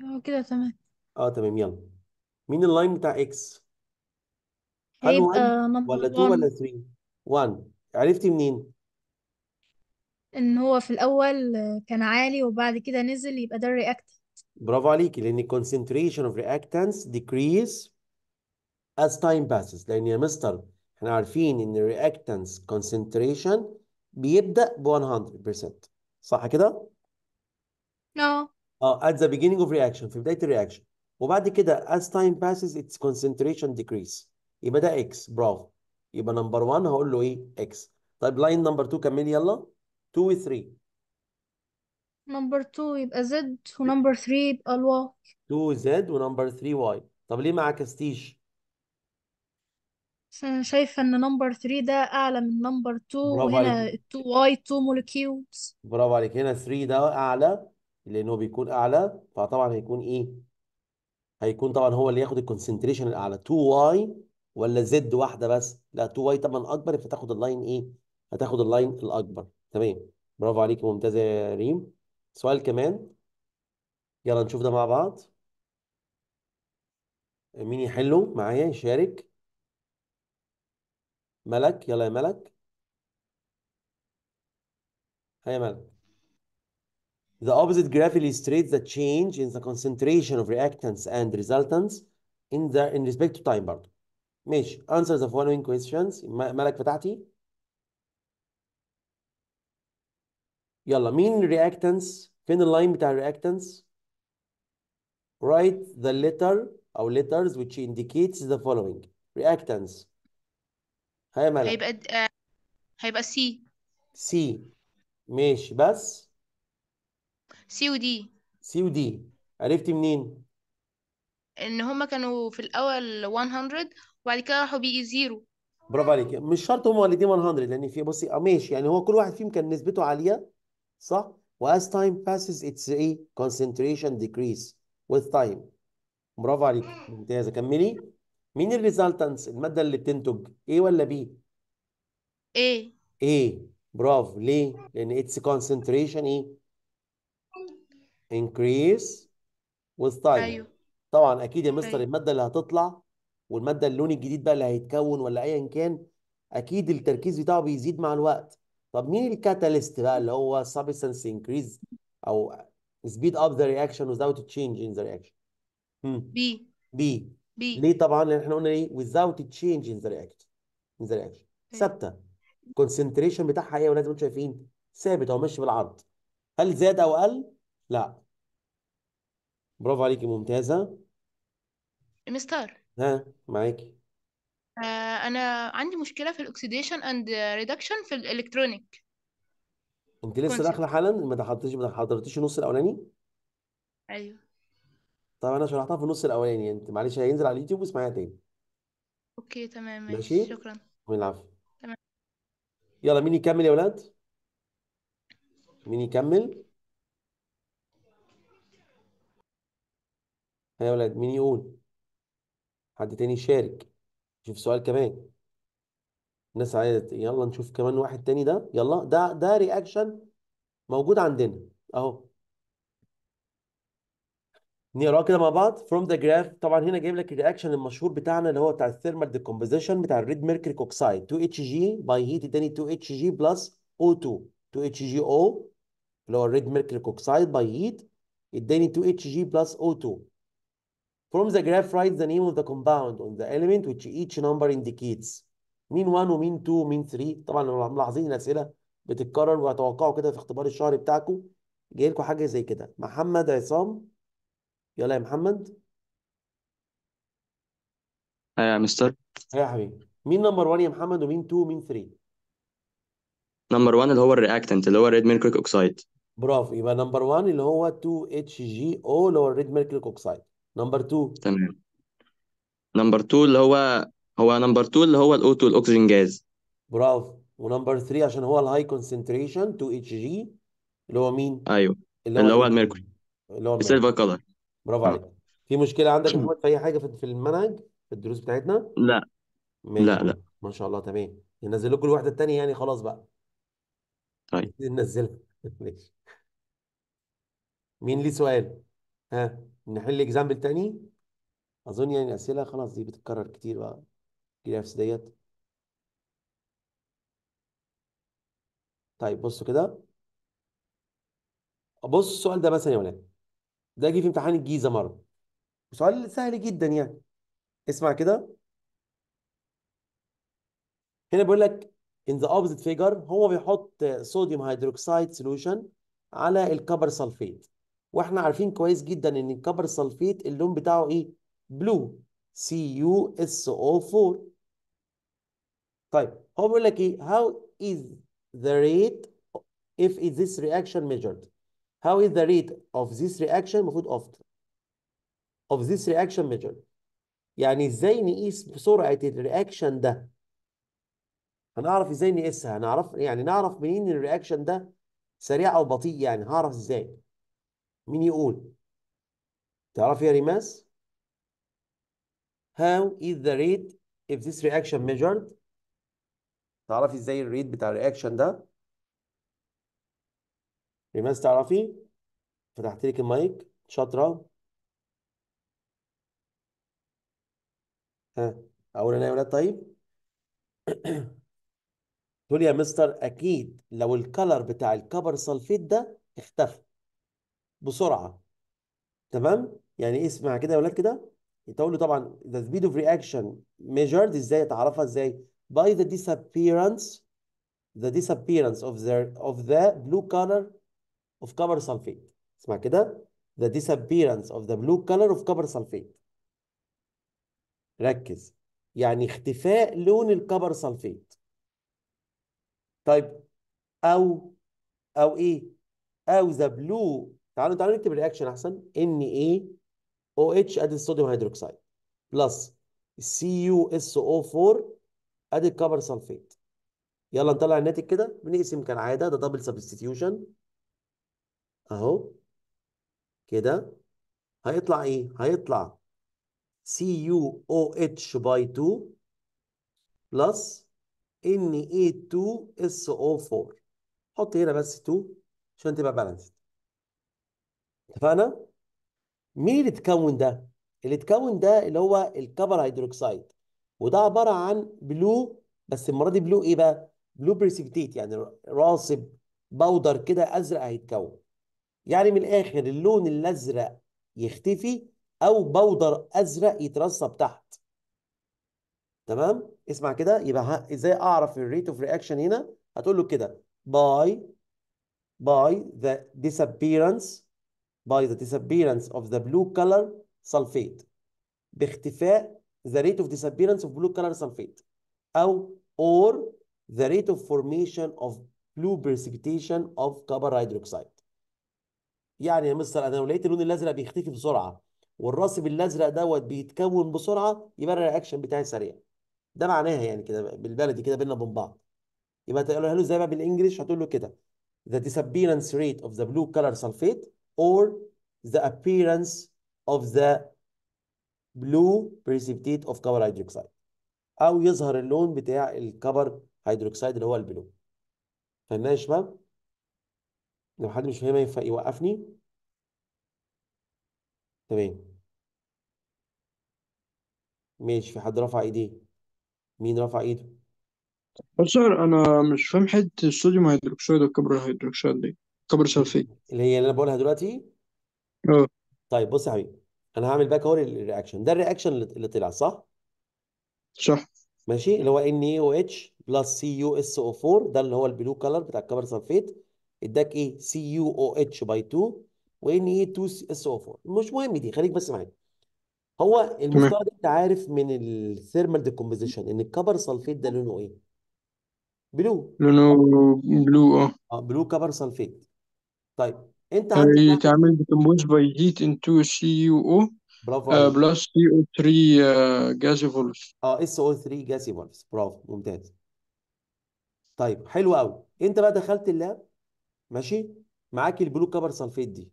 هو كده تمام. آه تمام يلا. مين ال line بتاع x هل 1 هيبقى number ولا 2 ولا 1 3 1 عرفتي منين؟ إن هو في الأول كان عالي وبعد كده نزل يبقى ده ال react برافو عليكي لأن concentration of reactants decrease as time passes. لأن يا مستر إحنا عارفين إن reactants concentration بيبدأ ب 100% صح كده؟ آه. آه at the beginning of reaction في بداية ال reaction وبعد كده as time passes its concentration decrease. يبقى ده x برافو. يبقى number 1 هقول له إيه؟ X. طيب line number 2 كملي يلا. 2 و 3 number 2 يبقى z و number 3 يبقى ال y 2 z و number 3 y. طب ليه ما عكستيش؟ عشان أنا شايفة إن number 3 ده أعلى من number 2 برافو وهنا عليك. 2 y 2 molecules برافو عليك. هنا 3 ده أعلى لأنه بيكون أعلى فطبعا هيكون إيه؟ هيكون طبعا هو اللي ياخد ال concentration الأعلى. 2 y ولا z واحدة بس؟ لا 2 y طبعا أكبر فتاخد ال line إيه؟ هتاخد ال line الأكبر. تمام. برافو عليك ممتازه يا ريم. سؤال كمان. يلا نشوف ده مع بعض. مين يحله؟ معايا يشارك. ملك يلا يا ملك هيا ملك The opposite graph illustrates the change in the concentration of reactants and resultants in the in respect to time برضه. ماشي. Answer the following questions. م- ملك فتحتي؟ يلا مين reactants؟ فين اللاين بتاع reactants؟ Write the letter أو letters which indicates the following. Reactants. هيا ملك. هيبقى د- آه، هيبقى سي سي ماشي بس. سي ودي سي ودي عرفتي منين؟ إن هما كانوا في الأول 100 وبعد كده راحوا ب zero برافو عليك. مش شرط هما الاثنين 100 لأن في بصي آه ماشي يعني هو كل واحد فيهم كان نسبته عالية صح؟ و as time passes its إيه concentration decrease with time. برافو عليك. ممتازة. كملي. مين ال resultants؟ المادة اللي بتنتج A ولا B إيه A. برافو. ليه؟ لأن its concentration إيه increase with time. أيوه. طبعا أكيد يا مستر أيوه. المادة اللي هتطلع والمادة اللون الجديد بقى اللي هيتكون ولا ايا كان أكيد التركيز بتاعه بيزيد مع الوقت. طب مين ال catalyst بقى اللي هو substance increase أو speed up the reaction without change in the reaction هم. B B. B. ليه طبعا؟ لأن إحنا قلنا إيه without change in the reaction in the reaction. ثابتة. concentration بتاعها إيه يا ولاد؟ أنتوا شايفين. ثابت. أو ماشي بالعرض. هل زاد أو قل؟ لا. برافو عليكي ممتازة. مستر. ها معاكي. آه أنا عندي مشكلة في الاكسيديشن اند ريدكشن في الإلكترونيك. أنت لسه داخلة حالا؟ ما حضرتيش ما حضرتيش النص الأولاني؟ أيوه. طب أنا شرحتها في النص الأولاني أنت معلش هينزل على اليوتيوب واسمعيها تاني. أوكي تمام ماشي. ماشي؟ شكرا. من العفو. تمام. يلا مين يكمل يا ولاد؟ مين يكمل؟ ها يا ولاد مين يقول؟ حد تاني يشارك شوف سؤال كمان. الناس عايزة يلا نشوف كمان واحد تاني ده. يلا ده ده reaction موجود عندنا أهو. نقراه كده مع بعض. From the graph طبعا هنا جايب لك ال reaction المشهور بتاعنا اللي هو بتاع ال thermal decomposition بتاع ال red mercury oxide 2 Hg by heat اداني 2 Hg plus O2 2 HgO اللي هو ال red mercury oxide by heat اداني 2 Hg plus O2 from the graph write the name of the compound on the element which each number indicates. مين 1 ومين 2 ومين 3 طبعا لو ملاحظين الأسئلة بتتكرر وهتوقعوا كده في اختبار الشهر بتاعكم. جاي لكم حاجة زي كده. محمد عصام يلا يا محمد. أيوه يا مستر. إيه يا حبيبي. مين number 1 يا محمد ومين 2 ومين 3 number 1 اللي هو ال reactant اللي هو ال red mercuric oxide برافو. يبقى number 1 اللي هو 2 اتش جي أو اللي هو ال red mercury oxide number 2 تمام. number 2 اللي هو هو number 2 اللي هو ال O2 ال oxygen gas. برافو. و number 3 عشان هو ال high concentration 2 اتش جي اللي هو مين؟ أيوه. اللي هو اللي هو ال ال mercury. اللي هو ب silver ال mercury. color برافو آه عليك. في مشكلة عندك يا محمد في أي حاجة في في المنهج؟ في الدروس بتاعتنا؟ لا. ماشي. لا لا. ما شاء الله تمام. ينزل لكم الوحده الثانية يعني خلاص بقى. طيب. نبتدي [laughs] ننزلها. [laughs] ماشي. مين ليه سؤال؟ ها نحل example تاني؟ أظن يعني الاسئله خلاص دي بتتكرر كتير بقى. ال graphs ديت. طيب بصوا كده. بص السؤال ده مثلا يا ولاد. ده جه في امتحان الجيزة مرة. سؤال سهل جدا يعني. اسمع كده. هنا بيقول لك in the opposite figure هو بيحط sodium hydroxide solution على ال copper sulfate. وإحنا عارفين كويس جدا إن ال copper sulfate اللون بتاعه إيه؟ blue CuSO4 طيب هو بيقول لك إيه؟ how is the rate if is this reaction measured? How is the rate of this reaction المفروض of of this reaction measured يعني إزاي نقيس بسرعة ال reaction ده؟ هنعرف إزاي نقيسها؟ هنعرف يعني نعرف منين ال reaction ده سريع أو بطيء؟ يعني هعرف إزاي؟ مين يقول؟ تعرف يا ريماس how is the rate of this reaction measured? تعرفي إزاي ال rate بتاع ال reaction ده؟ ريماس تعرفي؟ فتحت لك المايك. شاطرة. ها أقول أنا يا ولاد طيب. [clears throat] تقول يا مستر أكيد لو الكلر بتاع الكبر سلفيت ده اختفى بسرعة. تمام؟ يعني اسمع كده يا ولاد كده. تقول له طبعا the speed of reaction measured إزاي؟ تعرفها إزاي؟ By the disappearance the disappearance of the of the blue color of copper sulfate. اسمع كده. The disappearance of the blue color of copper sulfate. ركز. يعني اختفاء لون ال copper sulfate طيب أو أو إيه؟ أو the blue تعالوا تعالوا نكتب ال reaction أحسن. ان إيه أو اتش ادي ال sodium hydroxide plus CuSO4 ادي ال copper sulfate يلا نطلع الناتج كده. بنقسم كالعادة. ده double substitution أهو كده هيطلع إيه؟ هيطلع اتش باي 2 بلس ان اي 2 اس أو 4 حط هنا بس 2 عشان تبقى balanced اتفقنا؟ مين اللي اتكون ده؟ اللي اتكون ده اللي هو ال copper hydroxide وده عبارة عن blue بس المرة دي blue إيه بقى؟ blue precipitate يعني راسب powder كده أزرق هيتكون. يعني من الآخر اللون الازرق يختفي أو powder ازرق يترسب تحت تمام اسمع كده يبقى إزاي اعرف ال rate of reaction هنا هتقول له كده by by the disappearance by the disappearance of the blue color sulfate باختفاء the rate of disappearance of blue color sulfate أو or the rate of formation of blue precipitation of copper hydroxide يعني يا مستر أنا لو لقيت اللون الأزرق بيختفي بسرعة والراسب الأزرق دوت بيتكون بسرعة يبقى الرياكشن بتاعي سريع. ده معناها يعني كده بالبلدي كده بينا وبين بعض. يبقى تقولها له إزاي بقى بالانجلش هتقول له كده the disappearance rate of the blue color sulfate or the appearance of the blue precipitate of copper hydroxide. أو يظهر اللون بتاع ال copper hydroxide اللي هو ال blue. فهمناها يا شباب لو حد مش فاهمها يف- يوقفني. تمام. ماشي. في حد رفع ايديه؟ مين رفع ايده؟ بس سؤال أنا مش فاهم حتة ال sodium hydroxide وال copper hydroxide دي. كبر سلفيت اللي هي اللي أنا بقولها دلوقتي؟ أه. طيب بص يا حبيبي. أنا هعمل back أهو لل reaction ده ال reaction اللي اللي طلع صح؟ صح. ماشي. اللي هو ان اي أو اتش بلس سي يو اس أو 4 ده اللي هو ال blue color بتاع ال copper sulfate اداك إيه؟ سي يو أو اتش باي 2 وإن اي 2 اس أو 4 مش مهم دي خليك بس معايا. هو تمام. المفترض انت عارف من ال thermal decomposition ان ال copper sulfate ده لونه إيه؟ blue. لونه blue آه. آه blue copper sulfate. طيب انت عندك بقى هيتعمل decompose by heat into CuO برافو عليك. plus SO3 gas evolve آه SO3 gas evolves برافو ممتاز. طيب حلو قوي. انت بقى دخلت ال lab ماشي؟ معاك ال blue copper sulfate دي.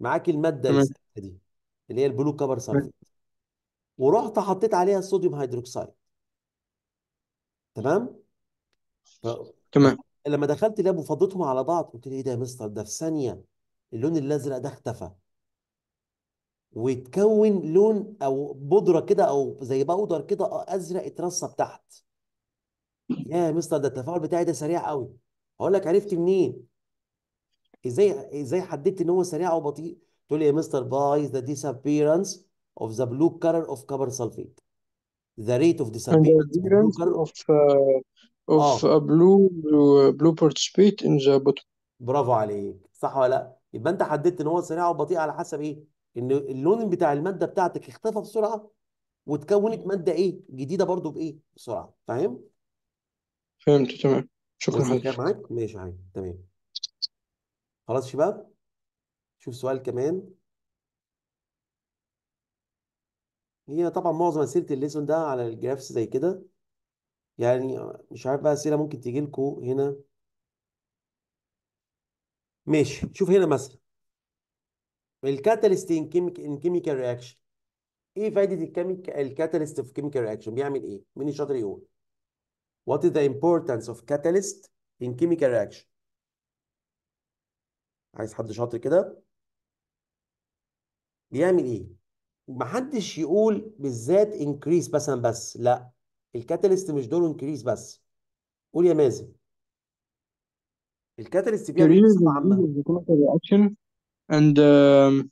معاك المادة تمام. الثابته دي اللي هي ال blue copper sulfate ورحت حطيت عليها ال sodium hydroxide تمام؟ ف... تمام. لما دخلت ال lab وفضيتهم على بعض قلت لي إيه ده يا مستر؟ ده في ثانية اللون الأزرق ده اختفى. ويتكون لون أو بودرة كده أو زي powder كده أزرق اترسب تحت. يا مستر ده التفاعل بتاعي ده سريع قوي. هقول لك عرفت منين؟ إزاي إزاي حددت إن هو سريع أو بطيء؟ تقول لي يا مستر باي the disappearance of the blue color of copper sulfate. The rate of and the disappearance of blue appearance color of uh, of آه. a blue blue participate in the bottom. برافو عليك. صح ولا لا؟ يبقى أنت حددت إن هو سريع أو بطيء على حسب إيه؟ إن اللون بتاع المادة بتاعتك اختفى بسرعة وتكونت مادة إيه؟ جديدة برضو بإيه؟ بسرعة. فاهم؟ فهمت تمام. شكرا حضرتك. معاك؟ ماشي يا حبيبي تمام. خلاص شباب شوف سؤال كمان. هي طبعا معظم أسئلة ال lesson ده على ال graphs زي كده. يعني مش عارف بقى أسئلة ممكن تيجي لكم هنا. ماشي شوف هنا مثلا. ال catalyst in chemic in chemical reaction إيه ال chemic ال catalyst في chemical reaction بيعمل إيه؟ مين شاطر يقول؟ What is the importance of catalyst in chemical reaction? عايز حد شاطر كده. بيعمل إيه؟ محدش يقول بالذات increase مثلا بس لا. ال catalyst مش دوره increase بس. قول يا مازن. ال catalyst بيعمل إيه؟ chemical reaction and um,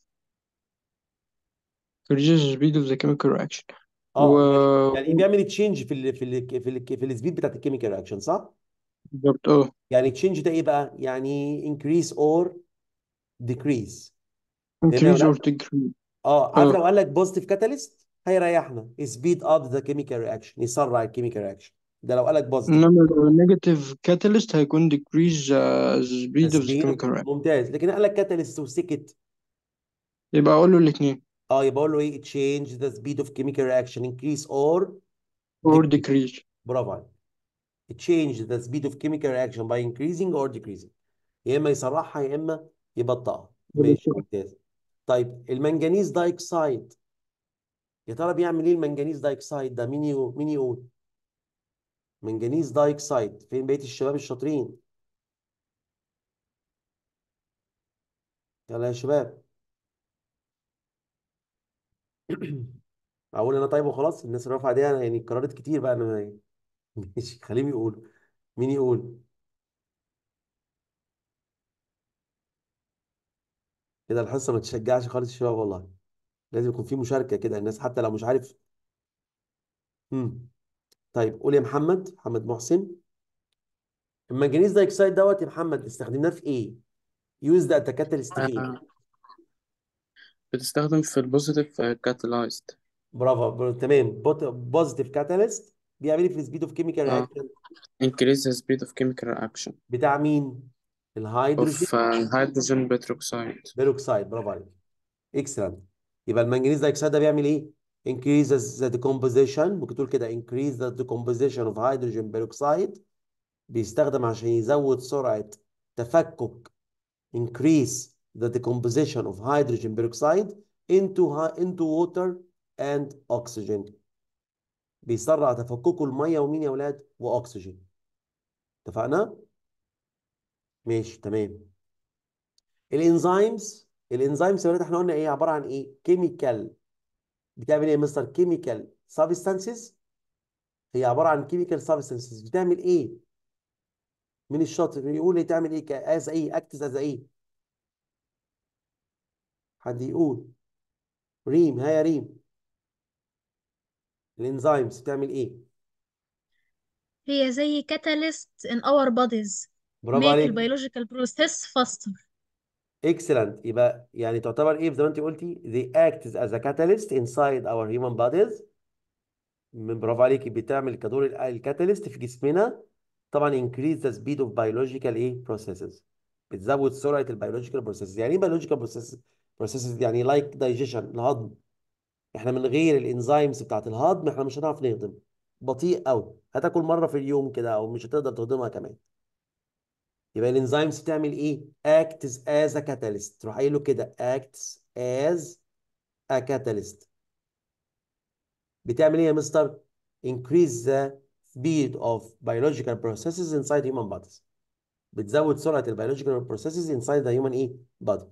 increases the speed of the chemical reaction. و آه يعني يعني بيعمل change في ال في ال في ال في ال speed بتاعت ال chemical reaction صح؟ بالظبط آه. يعني change ده إيه بقى؟ يعني increase or decrease. يا increase or decrease. آه عارف آه. لو قال لك positive catalyst هيريحنا. speed up the chemical reaction يسرع ال chemical reaction ده لو قالك بوزيتيف إنما النيجاتيف كاتاليست هيكون decrease uh, speed of the speed chemical reaction. ممتاز. لكن قال لك catalyst وسكت يبقى أقول له الاثنين آه يبقى أقول له إيه؟ change the speed of chemical reaction. Increase or or decrease. decrease. برافو عليك. Change the speed of chemical reaction by increasing or decreasing. يا إما يسرعها يا إما يبطئها. ماشي ممتاز. طيب ال manganese dioxide. يا ترى بيعمل إيه ال manganese dioxide ده؟ مين يقول مين يقول؟ manganese dioxide. فين بقية الشباب الشاطرين؟ يلا يا شباب. أقول أنا طيب وخلاص؟ الناس اللي رافعه إيديها يعني قررت كتير بقى أنا ماشي خليهم يقولوا. مين يقول؟ كده الحصة ما تشجعش خالص الشباب والله. لازم يكون في مشاركة كده الناس حتى لو مش عارف. امم طيب قول يا محمد محمد محسن. ال manganese dioxide دوت يا محمد استخدمناه في إيه؟ use the catalyst في إيه بتستخدم في ال positive catalyst برافو برافو، تمام. positive catalyst بيعمل إيه في ال speed of chemical آه reaction increase the speed of chemical reaction. بتاع مين؟ الهيدروجين of uh, hydrogen peroxide peroxide برافو عليك excellent يبقى ال manganese dioxide ده بيعمل إيه increases the decomposition ممكن تقول كده increase the decomposition of hydrogen peroxide بيستخدم عشان يزود سرعة تفكك increase the decomposition of hydrogen peroxide into into water and oxygen بيسرع تفككه المية ومين يا ولاد واكسجين اتفقنا ماشي تمام. ال enzymes ال enzymes يا ولاد إحنا قلنا إيه؟ عبارة عن إيه؟ chemical. بتعمل إيه يا مستر؟ chemical substances. هي عبارة عن chemical substances. بتعمل إيه؟ من الشاطر يقول لي تعمل إيه؟ as إيه acts as إيه حد يقول ريم ها يا ريم. ال enzymes بتعمل إيه؟ هي زي catalyst in our bodies. برافو make عليك. biological process faster. excellent يبقى يعني تعتبر إيه؟ زي ما انت قلتي they act as a catalyst inside our human bodies. من برافو عليكي بتعمل كدور ال- ال catalyst في جسمنا. طبعا increase the speed of biological إيه؟ processes. بتزود سرعة ال biological processes يعني إيه biological processes processes يعني like digestion الهضم. إحنا من غير ال enzymes بتاعت الهضم إحنا مش هنعرف نهضم. بطيء قوي هتاكل مرة في اليوم كده أو مش هتقدر تهضمها كمان. يبقى ال enzymes بتعمل إيه؟ acts as a catalyst. تروح قايل له كده acts as a catalyst. بتعمل إيه يا مستر؟ increase the speed of biological processes inside human bodies. بتزود سرعة ال biological processes inside the human إيه؟ body.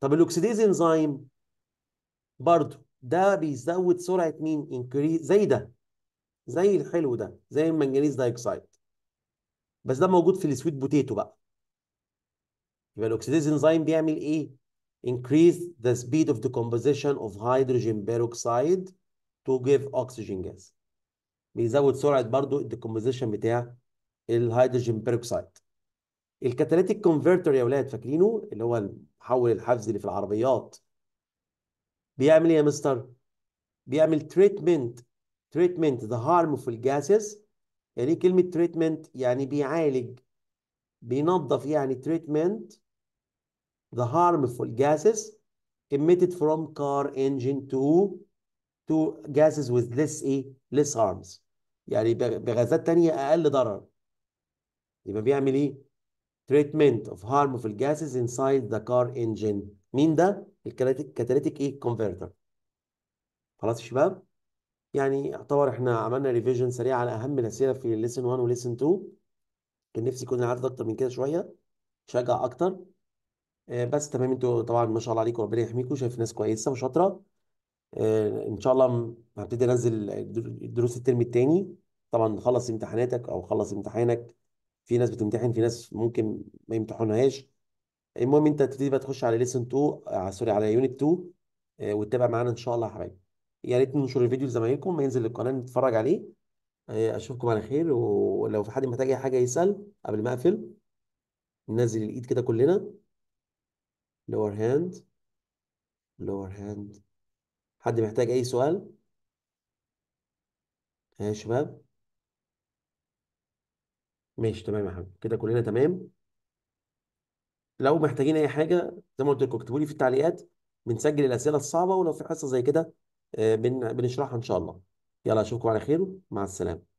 طب ال oxidase enzyme برضو ده بيزود سرعة مين؟ increase زي ده زي الحلو ده زي ال manganese dioxide بس ده موجود في ال sweet potato بقى. يبقى ال oxidase enzyme بيعمل إيه؟ increase the speed of decomposition of hydrogen peroxide to give oxygen gas. بيزود سرعة برضو ال decomposition بتاع ال hydrogen peroxide ال catalytic converter يا ولاد فاكرينه؟ اللي هو المحول الحفزي اللي في العربيات. بيعمل إيه يا مستر؟ بيعمل treatment treatment the harmful gases. يعني إيه كلمة treatment يعني بيعالج بينظف يعني treatment the harmful gases emitted from car engine to to gases with less إيه less harms يعني بغ- بغازات تانية أقل ضرر. يبقى بيعمل إيه؟ Treatment of harmful gases inside the car engine. مين ده؟ ال catalytic إيه؟ converter. خلاص يا شباب؟ يعني يعتبر إحنا عملنا revision سريع على أهم الأسئلة في lesson 1 و lesson 2 كان نفسي يكون العدد أكتر من كده شوية. شجع أكتر. آه، بس تمام أنتوا طبعا ما شاء الله عليكم ربنا يحميكم شايف ناس كويسة وشاطرة. آه، إن شاء الله هبتدي أنزل دروس ال term الثاني طبعا خلص امتحاناتك أو خلص امتحانك. في ناس بتمتحن في ناس ممكن ما يمتحنوهاش. المهم أنت تبتدي بقى تخش على lesson 2 آه، sorry على unit 2 آه، وتتابع معانا إن شاء الله يا حبايبي. يا ريت ننشر الفيديو لزمايلكم ما ينزل القناة نتفرج عليه. أشوفكم على خير. ولو في حد محتاج أي حاجة يسأل قبل ما أقفل. ننزل الإيد كده كلنا. Lower hand lower hand. حد محتاج أي سؤال؟ ها يا شباب. ماشي تمام يا حبيبي. كده كلنا تمام. لو محتاجين أي حاجة زي ما قلت لكم اكتبوا لي في التعليقات. بنسجل الأسئلة الصعبة ولو في حصة زي كده آه، بن- بنشرحها إن شاء الله. يلا أشوفكم على خير. مع السلامة.